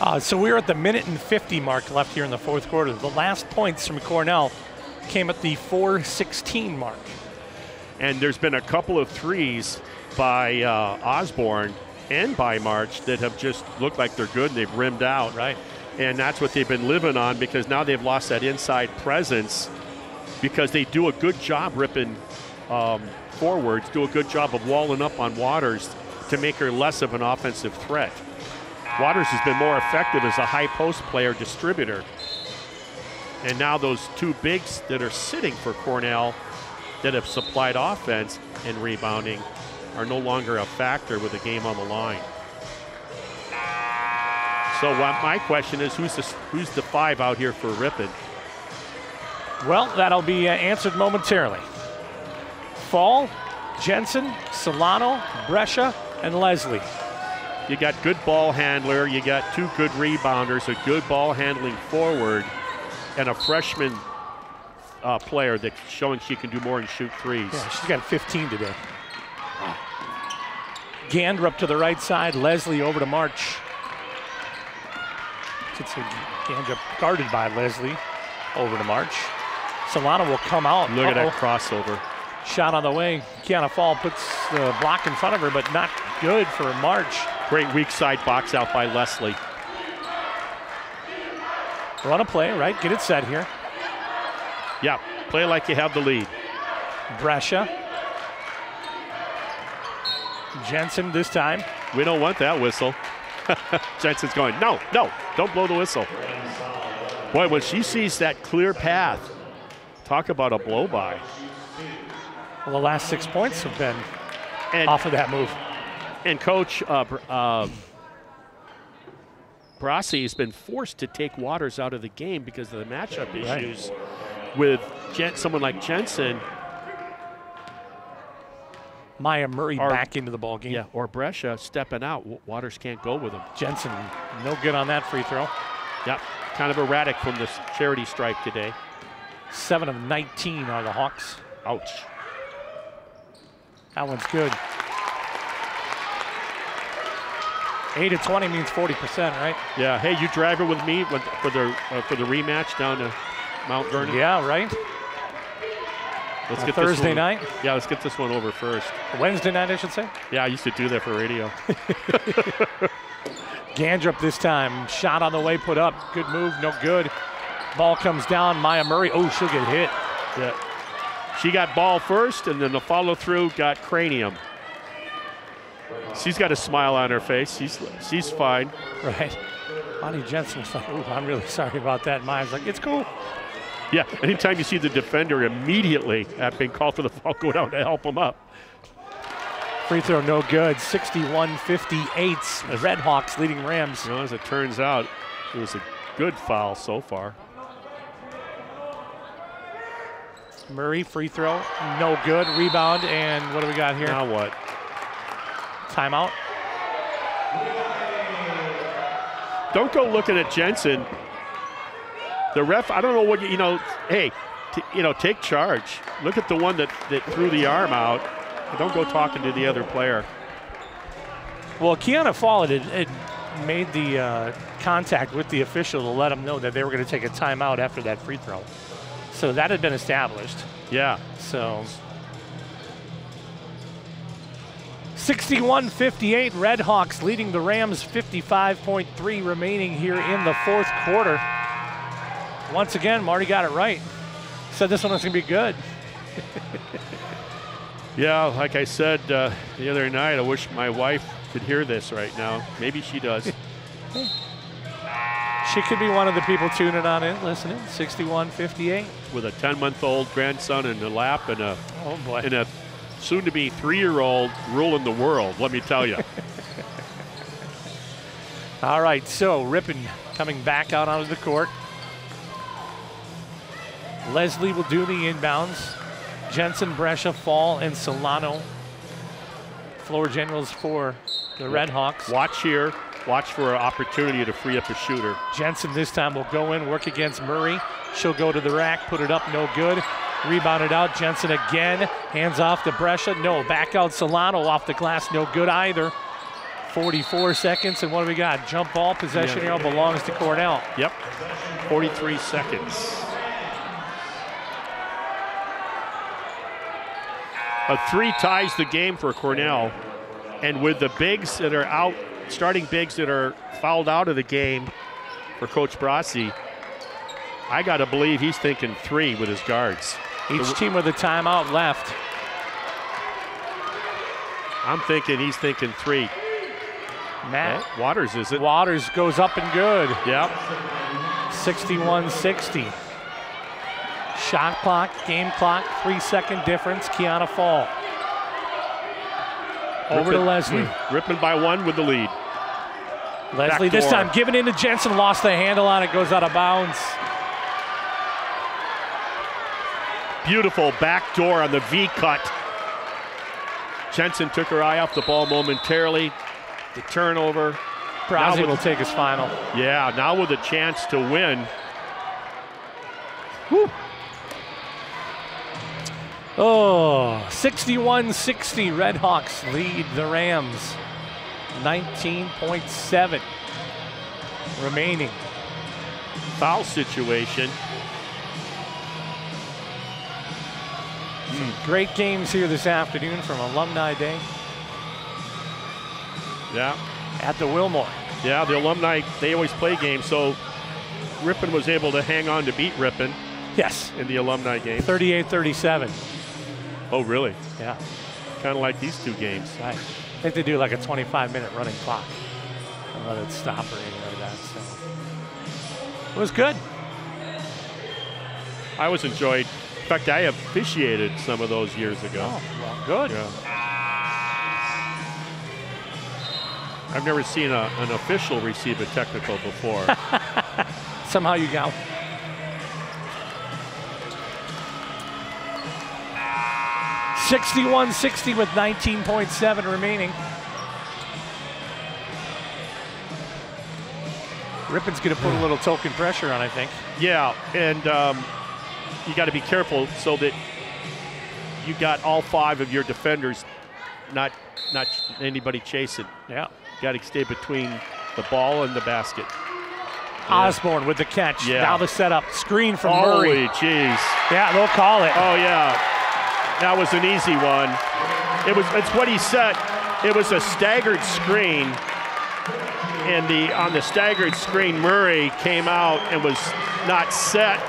Uh, so we're at the minute and 50 mark left here in the fourth quarter. The last points from Cornell came at the 416 mark. And there's been a couple of threes by uh, Osborne and by March that have just looked like they're good and they've rimmed out. Right. And that's what they've been living on because now they've lost that inside presence because they do a good job ripping um, forwards, do a good job of walling up on Waters to make her less of an offensive threat. Waters has been more effective as a high post player distributor. And now those two bigs that are sitting for Cornell that have supplied offense and rebounding are no longer a factor with the game on the line. So what my question is, who's the, who's the five out here for Ripon? Well, that'll be uh, answered momentarily. Fall, Jensen, Solano, Brescia, and Leslie. You got good ball handler, you got two good rebounders, a good ball handling forward, and a freshman uh, player that's showing she can do more and shoot threes. Yeah, she's got 15 today. Gandrup to the right side. Leslie over to March. It's a Gander guarded by Leslie. Over to March. Solano will come out. Look at Uh-oh. that crossover. Shot on the way. Kiana Fall puts the block in front of her, but not good for March. Great weak side box out by Leslie. Run a play, right? Get it set here. Yeah, play like you have the lead. Brescia. Jensen this time. We don't want that whistle. [laughs] Jensen's going, no, no, don't blow the whistle. Boy, when she sees that clear path, talk about a blow by. Well, the last six points have been And, off of that move. and coach uh, uh, Brasi has been forced to take Waters out of the game because of the matchup Right. issues with Jen- someone like Jensen Maya Murray Or- back into the ball game. yeah, or Brescia stepping out. Waters can't go with him. Jensen, no good on that free throw. Yep, kind of erratic from the s- charity stripe today. Seven of 19 are the Hawks. Ouch. That one's good. 8 of 20 means 40%, right? Yeah. Hey, you driving with me with, for the uh, for the rematch down to Mount Vernon? Yeah, right? Let's On get Thursday this one, night? Yeah, let's get this one over first. Wednesday night, I should say. Yeah, I used to do that for radio. [laughs] Gandrup this time. Shot on the way, put up. Good move, no good. Ball comes down. Maya Murray. Oh, she'll get hit. Yeah. She got ball first, and then the follow through got cranium. She's got a smile on her face. She's she's fine. Right. Bonnie Jensen was like, oh, I'm really sorry about that. Maya's like, it's cool. Yeah. Anytime you see the defender immediately at being called for the foul, go down to help him up. Free throw, no good. 61 58. Red Hawks leading Rams. You know, as it turns out, it was a good foul so far. Murray, free throw, no good. Rebound, and what do we got here? Now what? Timeout. Don't go looking at Jensen. The ref, I don't know what you, you know. Hey, t- you know, take charge. Look at the one that, that threw the arm out. Don't go talking to the other player. Well, Kiana Follett had, had made the uh, contact with the official to let him know that they were going to take a timeout after that free throw. So that had been established. Yeah. So 61 58, Red Hawks leading the Rams 55.3 remaining here in the fourth quarter. Once again, Marty got it right. Said this one was going to be good. [laughs] Yeah, like I said uh, the other night, I wish my wife could hear this right now. Maybe she does. [laughs] She could be one of the people tuning on in, listening. 61 58. With a 10 month old grandson in the lap and a, Oh, boy. and a soon to be three year old ruling the world, let me tell you. [laughs] All right, so Ripon coming back out onto the court. Leslie will do the inbounds. Jensen, Brescia, Fall, and Solano. Floor generals for the Red Hawks. Watch here. Watch for an opportunity to free up a shooter. Jensen this time will go in, work against Murray. She'll go to the rack, put it up, no good. Rebounded out. Jensen again. Hands off to Brescia. No. Back out Solano off the glass. No good either. 44 seconds. And what do we got? Jump ball. Possession Yeah. arrow belongs to Cornell. Yep. 43 seconds. A three ties the game for Cornell. And with the bigs that are out, starting bigs that are fouled out of the game for Coach Brasi, I got to believe he's thinking three with his guards. Each team with a timeout left. I'm thinking he's thinking three. Matt Oh, Waters is it? Waters goes up and good. Yep. 61 60. Shot clock, game clock, three second difference. Kiana Fall. Over to Leslie. Ripon by one with the lead. Leslie this time giving in to Jensen, lost the handle on it, goes out of bounds. Beautiful back door on the V cut. Jensen took her eye off the ball momentarily. The turnover. With- will take his final. Yeah, now with a chance to win. Oh, 61 60. Red Hawks lead the Rams. 19.7 remaining. Foul situation. Hmm, great games here this afternoon from Alumni Day. Yeah. at the Willmore. Yeah, the alumni, they always play games, so Ripon was able to hang on to beat Ripon Yes, in the alumni game. 38-37. Oh, really? Yeah, Kind of like these two games. right. I think they do like a 25-minute running clock. and let it stop or anything like that. So it was good. I was enjoyed. In fact, I officiated some of those years ago. Oh, well, good. Yeah. I've never seen a, an official receive a technical before. [laughs] Somehow you got. Sixty-one sixty with 19.7 remaining. Ripon's going to put a little token pressure on, I think. yeah, and um, you got to be careful so that you got all five of your defenders, not not anybody chasing. Yeah. Got to stay between the ball and the basket. Osborne with the catch. Yeah. Now the setup. Screen from Holy Murray. jeez. Yeah, they'll call it. Oh yeah, that was an easy one. It was. It's what he said. It was a staggered screen, and the on the staggered screen, Murray came out and was not set,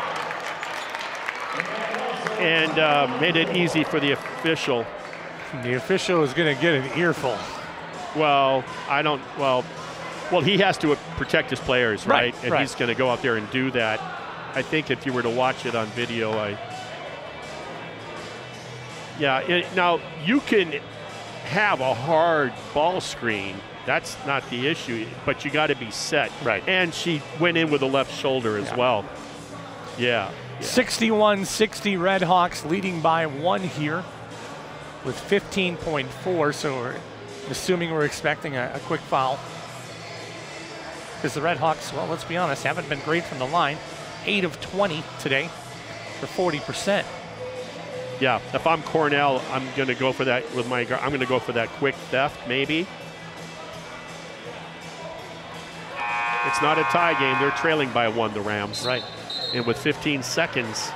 and uh, made it easy for the official. The official is going to get an earful. Well, I don't. Well, well, he has to protect his players, Right, right? And right. he's going to go out there and do that. I think if you were to watch it on video, I. Yeah. It, now you can have a hard ball screen. That's not the issue, but you got to be set. Right. And she went in with the left shoulder as Yeah. well. Yeah. 61 60 Red Hawks leading by one here with 15.4. So we're assuming we're expecting a, a quick foul. Because the Red Hawks, well, let's be honest, haven't been great from the line. 8 of 20 today for 40%. Yeah, if I'm Cornell, I'm going to go for that with my. guard. I'm going to go for that quick theft, maybe. It's not a tie game. They're trailing by one, the Rams. Right. And with 15 seconds,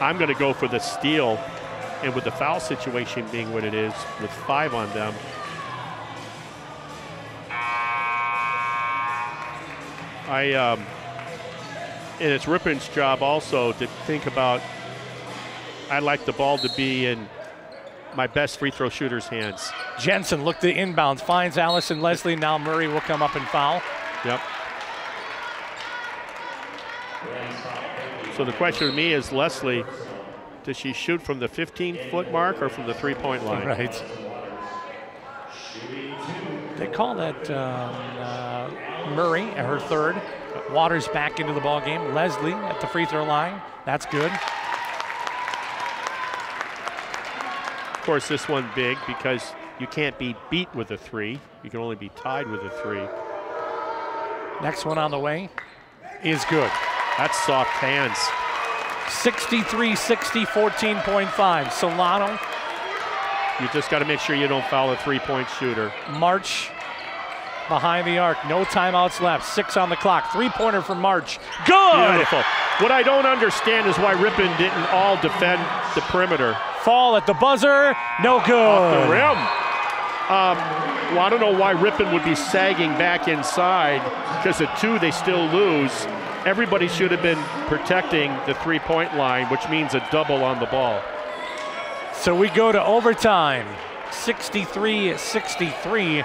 I'm going to go for the steal. And with the foul situation being what it is, with five on them, I um, and it's Ripon's job also to think about. I'd like the ball to be in my best free throw shooter's hands. Jensen looked the inbounds, finds Allison Leslie. Now Murray will come up and foul. Yep. So the question to me is, Leslie, does she shoot from the 15-foot mark or from the three-point line? Right. They call that um, uh, Murray at her third. Waters back into the ball game. Leslie at the free throw line. That's good. Of course, this one big because you can't be beat with a three. You can only be tied with a three. Next one on the way is good. That's soft hands. 63 60, 14.5. Solano, You just got to make sure you don't foul a three-point shooter. March behind the arc. No timeouts left. Six on the clock. Three pointer from March. Good. Beautiful. What I don't understand is why Ripon didn't all defend the perimeter. Fall at the buzzer. No good. Off the rim. Um, well, I don't know why Ripon would be sagging back inside because at two they still lose. Everybody should have been protecting the three-point line, which means a double on the ball. So we go to overtime. 63 63.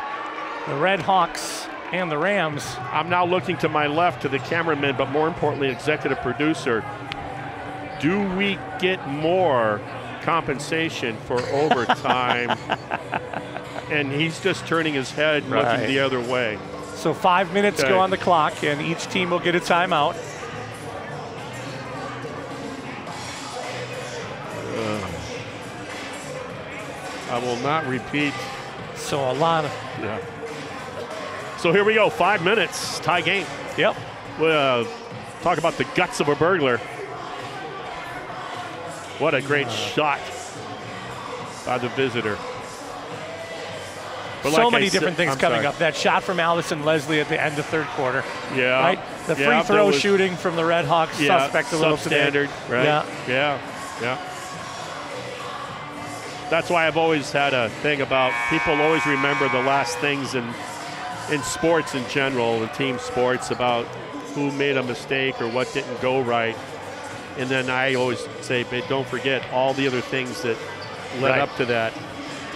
The Red Hawks and the Rams. I'm now looking to my left to the cameraman, but more importantly, executive producer. Do we get more compensation for [laughs] overtime? and he's just turning his head, Right. looking the other way. So five minutes Okay. go on the clock, and each team will get a timeout. Uh, I will not repeat. So a lot of. Yeah. So here we go. Five minutes, tie game. Yep. We'll uh, talk about the guts of a burglar. What a great shot by the visitor. But so like I many said- different things I'm coming sorry. up. That shot from Allison Leslie at the end of third quarter. Yeah. Right? The free Yeah, throw was- shooting from the Red Hawks, Yeah, suspect a little standard, right? Yeah. Yeah. Yeah. that's why I've always had a thing about people always remember the last things in in sports in general, in team sports, about who made a mistake or what didn't go right. And then I always say, but don't forget all the other things that led Right. up to that,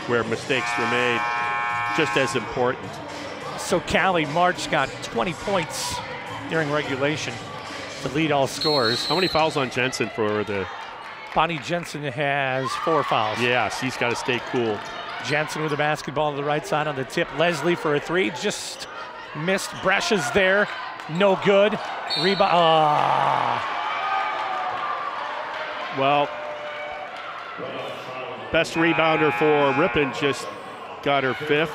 where mistakes were made, just as important. So Callie March got 20 points during regulation to lead all scorers. How many fouls on Jensen for the? Bonnie Jensen has four fouls. Yes, he's got to stay cool. Jensen with the basketball to the right side on the tip. Leslie for a three, just missed. Bresh is there, no good. Rebound. Ah, Well, best rebounder for Ripon just got her fifth.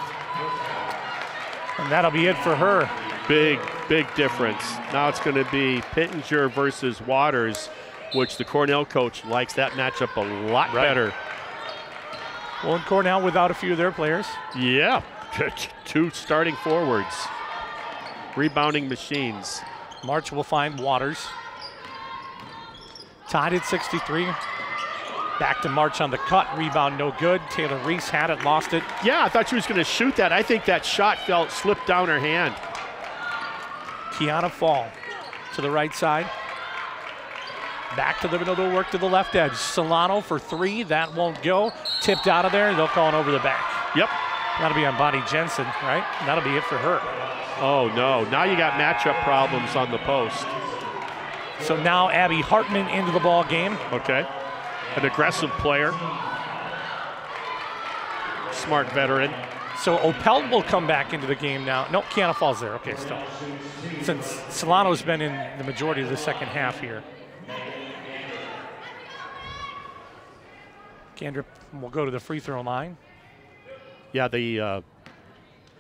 and that'll be it for her. Big, big difference. Now it's going to be Pittenger versus Waters, which the Cornell coach likes that matchup a lot Right. better. Well, and Cornell without a few of their players. Yeah, [laughs] two starting forwards, rebounding machines. March will find Waters. Tied at 63. Back to March on the cut. Rebound no good. Taylor Reese had it, lost it. Yeah, I thought she was going to shoot that. I think that shot felt slipped down her hand. Kiana Fall to the right side. Back to the middle to work to the left edge. Solano for three. That won't go. Tipped out of there. They'll call it over the back. Yep. That'll be on Bonnie Jensen, right? That'll be it for her. Oh no! Now you got matchup problems on the post. So now Abby Hartman into the ball game. Okay. An aggressive player. Smart veteran. So Opelt will come back into the game now. No, Kiana Falls there. Okay, still. Since Solano's been in the majority of the second half here. Kendra will go to the free throw line. Yeah, the uh,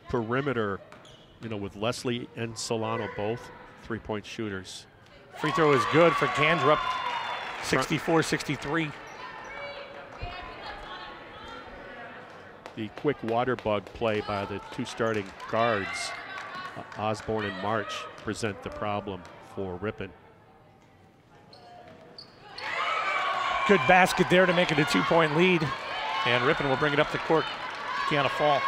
perimeter, you know, with Leslie and Solano both three point shooters. Free throw is good for Gandrup. 64 63. The quick water bug play by the two starting guards, uh, Osborne and March, present the problem for Ripon. Good basket there to make it a two point lead. And Ripon will bring it up the court. Kiana Fall.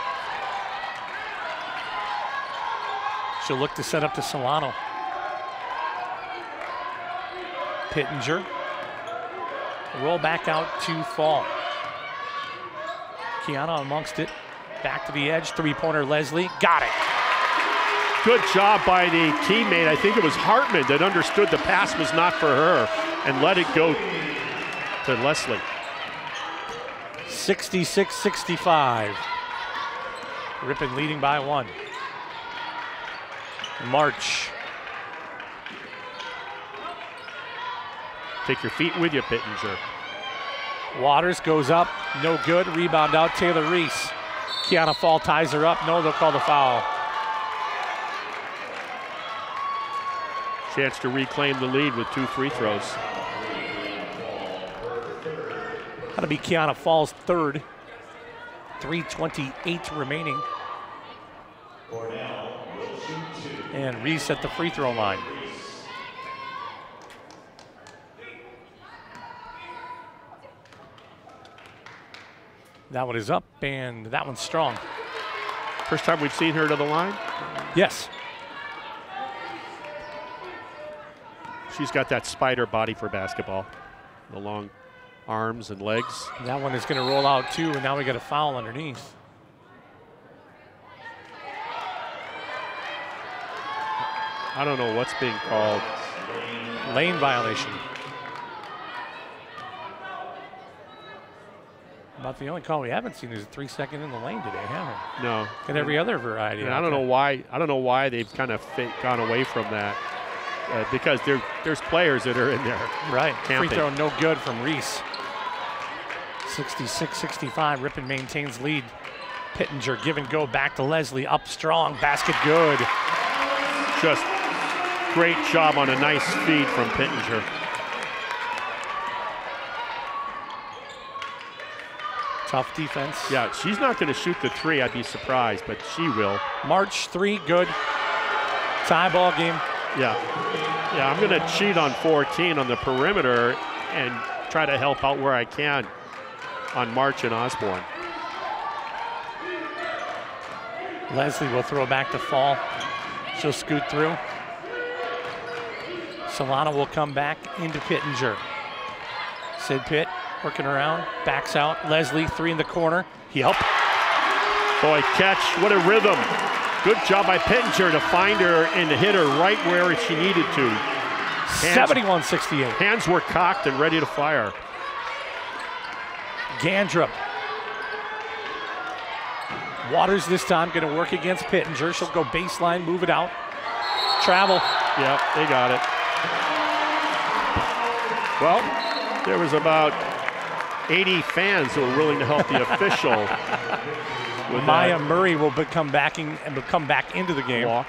She'll look to set up to Solano. Pittenger. Roll back out to Fall. Kiana amongst it. Back to the edge. Three pointer Leslie. Got it. Good job by the teammate. I think it was Hartman that understood the pass was not for her and let it go to Leslie. 66 65. Ripon leading by one. March. Take your feet with you, Pittenger. Waters goes up, no good. Rebound out, Taylor Reese. Kiana Fall ties her up. No, they'll call the foul. Chance to reclaim the lead with two free throws. That'll be Kiana Fall's third. 328 remaining. And Reese at the free throw line. That one is up, and that one's strong. First time we've seen her to the line. Yes. She's got that spider body for basketball. The long arms and legs. That one is going to roll out too, and now we got a foul underneath. I don't know what's being called. Lane violation. About the only call we haven't seen is a three second in the lane today, haven't we? No. Got every other variety. And I don't there. know why. I don't know why they've kind of fa- gone away from that. Uh, because there, there's players that are in there. Right. Camping. Free throw no good from Reese. 66 65. Ripon maintains lead. Pittenger give and go back to Leslie. Up strong. Basket good. Just great job on a nice feed from Pittenger. Tough defense. Yeah, she's not going to shoot the three. I'd be surprised, but she will. March three, good. Tie ball game. Yeah. Yeah, I'm going to cheat on 14 on the perimeter and try to help out where I can. On March and Osborne. Leslie will throw back to Fall. She'll scoot through. Solano will come back into Pittenger. Sid Pitt working around, backs out. Leslie, three in the corner. Yep. Boy, catch, what a rhythm. Good job by Pittenger to find her and to hit her right where she needed to. 71 68. Hands were cocked and ready to fire. Gandrup. Waters this time going to work against Pittenger. She'll go baseline, move it out. Travel. Yep, they got it. Well, there was about 80 fans who were willing to help the official. [laughs] with Maya that Murray will become backing and will come back into the game. walk.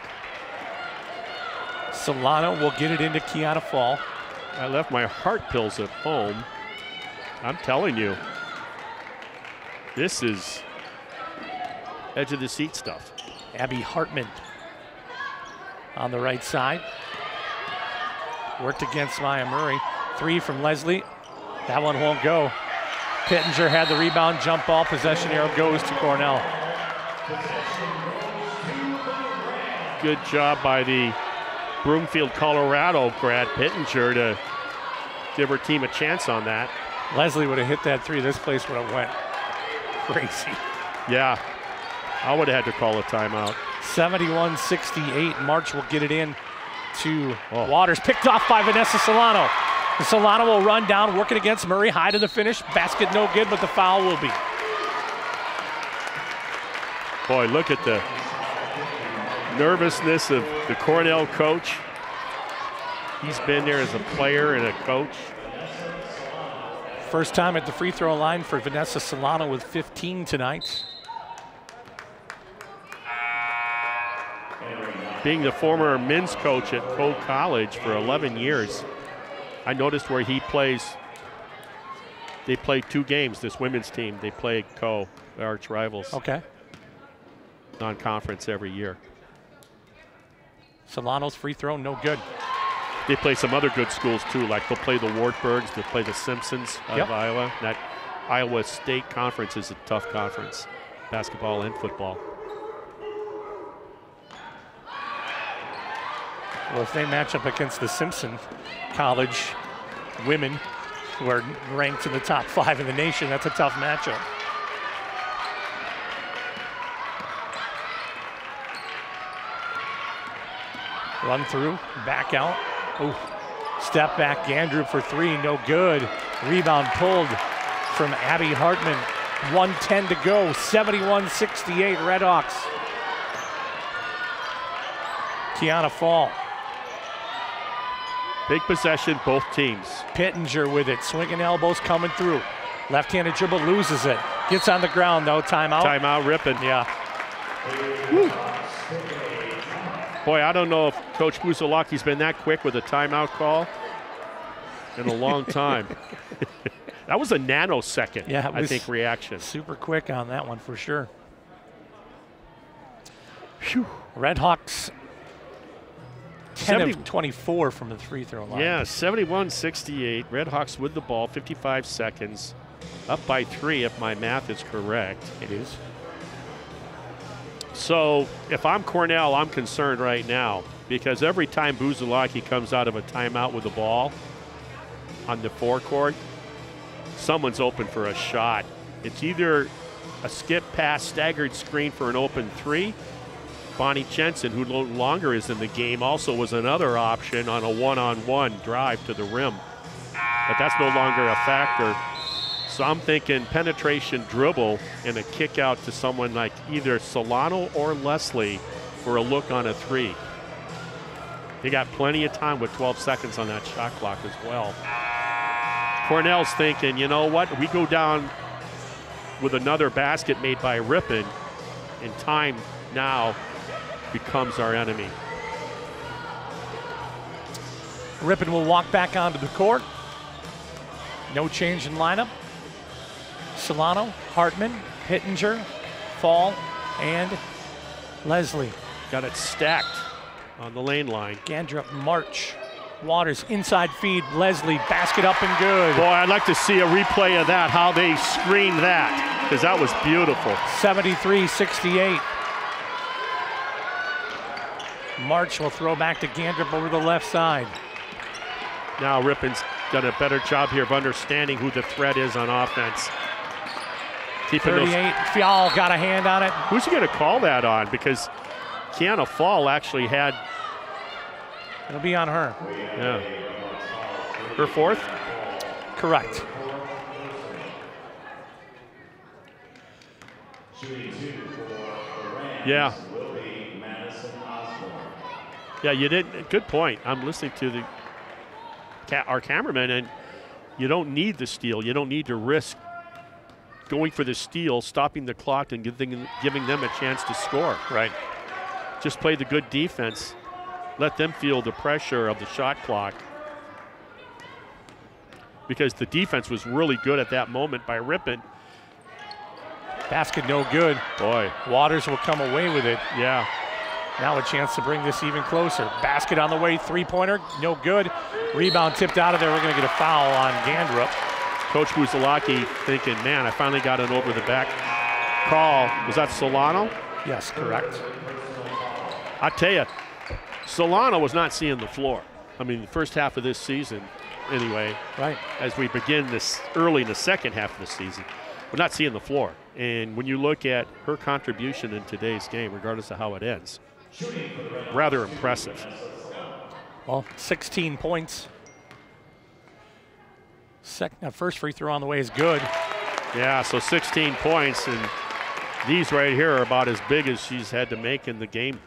Solano will get it into Kiana Fall. I left my heart pills at home. I'm telling you, this is edge of the seat stuff. Abby Hartman on the right side. Worked against Maya Murray. Three from Leslie. That one won't go. Pittenger had the rebound, jump ball, possession arrow goes to Cornell. Good job by the Broomfield, Colorado grad Pittenger to give her team a chance on that. Leslie would have hit that three. This place would have went crazy. Yeah, I would have had to call a timeout. 71-68. March will get it in to Oh. Waters. Picked off by Vanessa Solano. And Solano will run down, working against Murray. High to the finish. Basket no good, but the foul will be. Boy, look at the nervousness of the Cornell coach. He's been there as a player and a coach. First time at the free throw line for Vanessa Solano with 15 tonight. Being the former men's coach at Coe College for 11 years, I noticed where he plays. They play two games, this women's team. They play Coe, the arch rivals, Okay. non conference every year. Solano's free throw, no good. They play some other good schools too, like they'll play the Wartburgs, they'll play the Simpsons out Yep. of Iowa. That Iowa State Conference is a tough conference, basketball and football. Well, if they match up against the Simpson College women, who are ranked in the top five in the nation, that's a tough matchup. Run through, back out. Oh, step back, Gandrup for three, no good. Rebound pulled from Abby Hartman. 110 to go, 71 68 Redhawks. Kiana Fall. Big possession, both teams. Pittenger with it, swinging elbows coming through. Left-handed dribble loses it. Gets on the ground, no timeout. Timeout Ripon. Yeah, Boy, I don't know if Coach Buzalaki's been that quick with a timeout call in a long time. [laughs] that was a nanosecond, Yeah, I think, reaction. super quick on that one for sure. Phew. Redhawks 10 70 of 24 from the free throw line. Yeah, 71 68. Red Hawks with the ball, 55 seconds. Up by three, if my math is correct. it is. So if I'm Cornell, I'm concerned right now because every time Buzalaki comes out of a timeout with the ball on the forecourt, someone's open for a shot. It's either a skip pass, staggered screen for an open three. Bonnie Jensen, who no longer is in the game, also was another option on a one on one drive to the rim. But that's no longer a factor. So I'm thinking penetration dribble and a kick out to someone like either Solano or Leslie for a look on a three. They got plenty of time with 12 seconds on that shot clock as well. Cornell's thinking, you know what? We go down with another basket made by Ripon, and time now becomes our enemy. Ripon will walk back onto the court. No change in lineup. Solano, Hartman, Pittenger, Fall, and Leslie. Got it stacked on the lane line. Gandrup, March. Waters inside feed. Leslie basket up and good. Boy, I'd like to see a replay of that, how they screened that, because that was beautiful. 73 68. March will throw back to Gandrup over the left side. Now Ripon's done a better job here of understanding who the threat is on offense. Keeping 38. Those, Fial got a hand on it. Who's he going to call that on? Because Kiana Fall actually had. It'll be on her. Yeah. Her fourth? Correct. Yeah. Yeah, you didn't. Good point. I'm listening to the our cameraman, and you don't need the steal. You don't need to risk going for the steal, stopping the clock, and giving, giving them a chance to score. Right. Just play the good defense. Let them feel the pressure of the shot clock. Because the defense was really good at that moment by Ripon. Basket no good. Boy. Waters will come away with it. Yeah. Now a chance to bring this even closer. Basket on the way, three-pointer, no good. Rebound tipped out of there. We're going to get a foul on Gandrup. Coach Buzalaki thinking, man, I finally got an over-the-back call. Was that Solano? Yes, correct. I tell you, Solano was not seeing the floor. I mean, the first half of this season, anyway. Right. As we begin this early in the second half of the season, we're not seeing the floor. And when you look at her contribution in today's game, regardless of how it ends, rather impressive. Well, 16 points. Second, first free throw on the way is good. Yeah, so 16 points, and these right here are about as big as she's had to make in the game.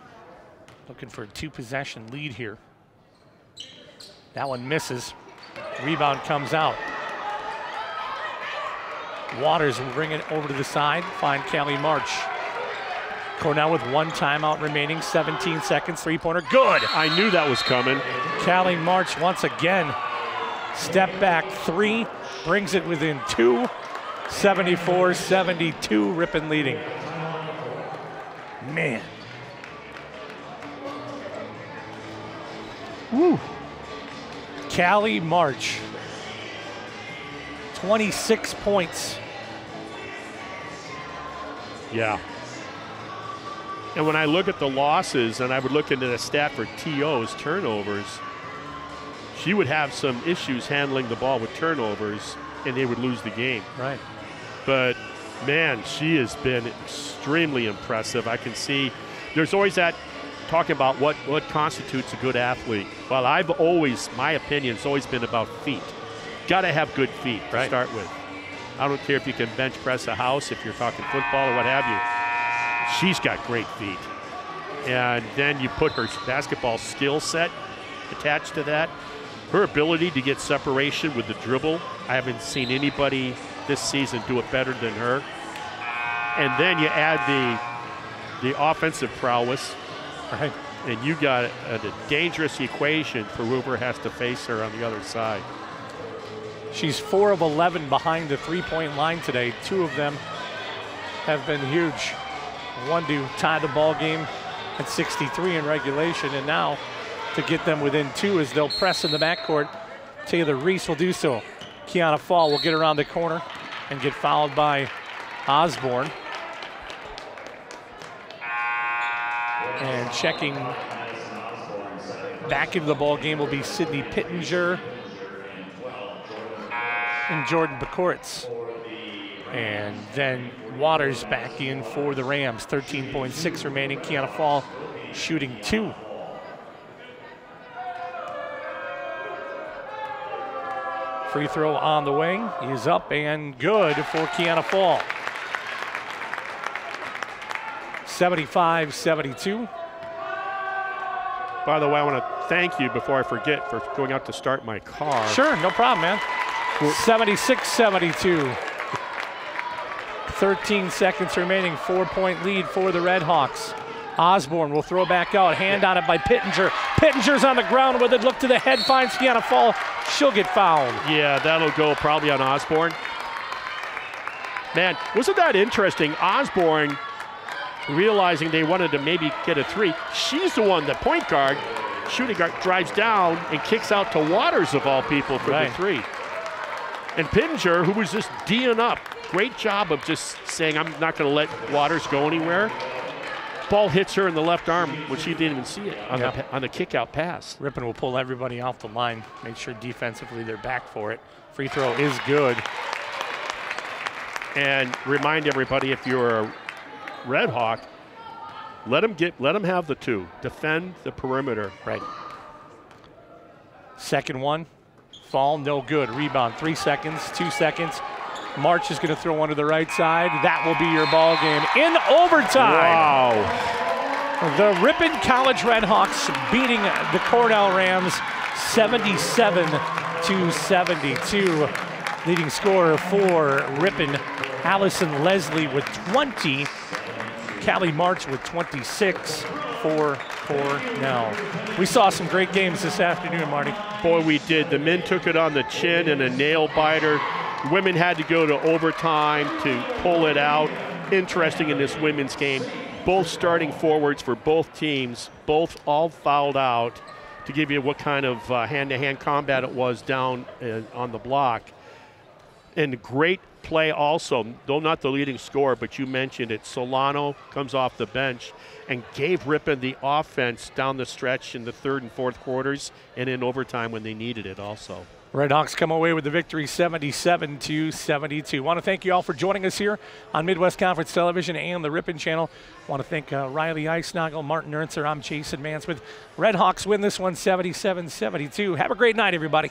Looking for a two possession lead here. That one misses. Rebound comes out. Waters will bring it over to the side, find Callie March. Cornell with one timeout remaining, 17 seconds, three pointer, good. I knew that was coming. Callie March once again. Step back three, brings it within two, 74 72, Ripon leading. Man. Woo. Callie March, 26 points. Yeah. And when I look at the losses, and I would look into the stat for TOs, turnovers, she would have some issues handling the ball with turnovers, and they would lose the game. Right. But man, she has been extremely impressive. I can see there's always that talking about what, what constitutes a good athlete. Well, I've always, my opinion has always been about feet. Got to have good feet to start with. I don't care if you can bench press a house, if you're talking football or what have you she's got great feet. And then you put her basketball skill set attached to that. Her ability to get separation with the dribble, I haven't seen anybody this season do it better than her. And then you add the the offensive prowess, right? And you got a, a dangerous equation for whoever has to face her on the other side. She's four of 11 behind the three-point line today. Two of them have been huge one to tie the ball game at 63 in regulation, and now to get them within two as they'll press in the backcourt. Taylor Reese will do so. Kiana Fall will get around the corner and get fouled by Osborne. And checking back into the ball game will be Sydney Pittenger and Jordan Bakoritz. And then Waters back in for the Rams. 13.6 remaining. Kiana Fall shooting two. Free throw on the way is up and good for Kiana Fall. 75 72. By the way, I want to thank you before I forget for going out to start my car. Sure, no problem, man. 76 72. 13 seconds remaining, four point lead for the Red Hawks. Osborne will throw back out, hand on it by Pittenger. Pittenger's on the ground with it, look to the head, finds Kiana Fall. She'll get fouled. Yeah, that'll go probably on Osborne. Man, wasn't that interesting? Osborne realizing they wanted to maybe get a three. She's the one, the point guard. shooting guard drives down and kicks out to Waters of all people for Right. the three. And Pinger, who was just D'ing up, great job of just saying, I'm not going to let Waters go anywhere. Ball hits her in the left arm, which she didn't even see it on, Yeah. the, on the kick out pass. Ripon will pull everybody off the line, make sure defensively they're back for it. Free throw is good. And remind everybody if you're a Red Hawk, let them get let them have the two. Defend the perimeter. Right. Second one, fall, no good. Rebound, three seconds, two seconds. March is going to throw one to the right side. That will be your ball game in overtime. Wow. The Ripon College Redhawks beating the Cornell Rams 77 to 72. Leading scorer for Ripon, Allison Leslie with 20. Callie March with 26 for Cornell. We saw some great games this afternoon, Marty. Boy, we did. The men took it on the chin and a nail biter. Women had to go to overtime to pull it out. Interesting in this women's game. Both starting forwards for both teams, both all fouled out to give you what kind of hand to hand combat it was down uh, on the block. And great play also, though not the leading scorer, but you mentioned it. Solano comes off the bench and gave Ripon the offense down the stretch in the third and fourth quarters and in overtime when they needed it also. Redhawks come away with the victory 77 to 72. Want to thank you all for joining us here on Midwest Conference Television and the Ripon Channel. Want to thank uh, Riley Eisnagel, Martin Ernster. I'm Jason Mansmith. Redhawks win this one 77 72. Have a great night, everybody.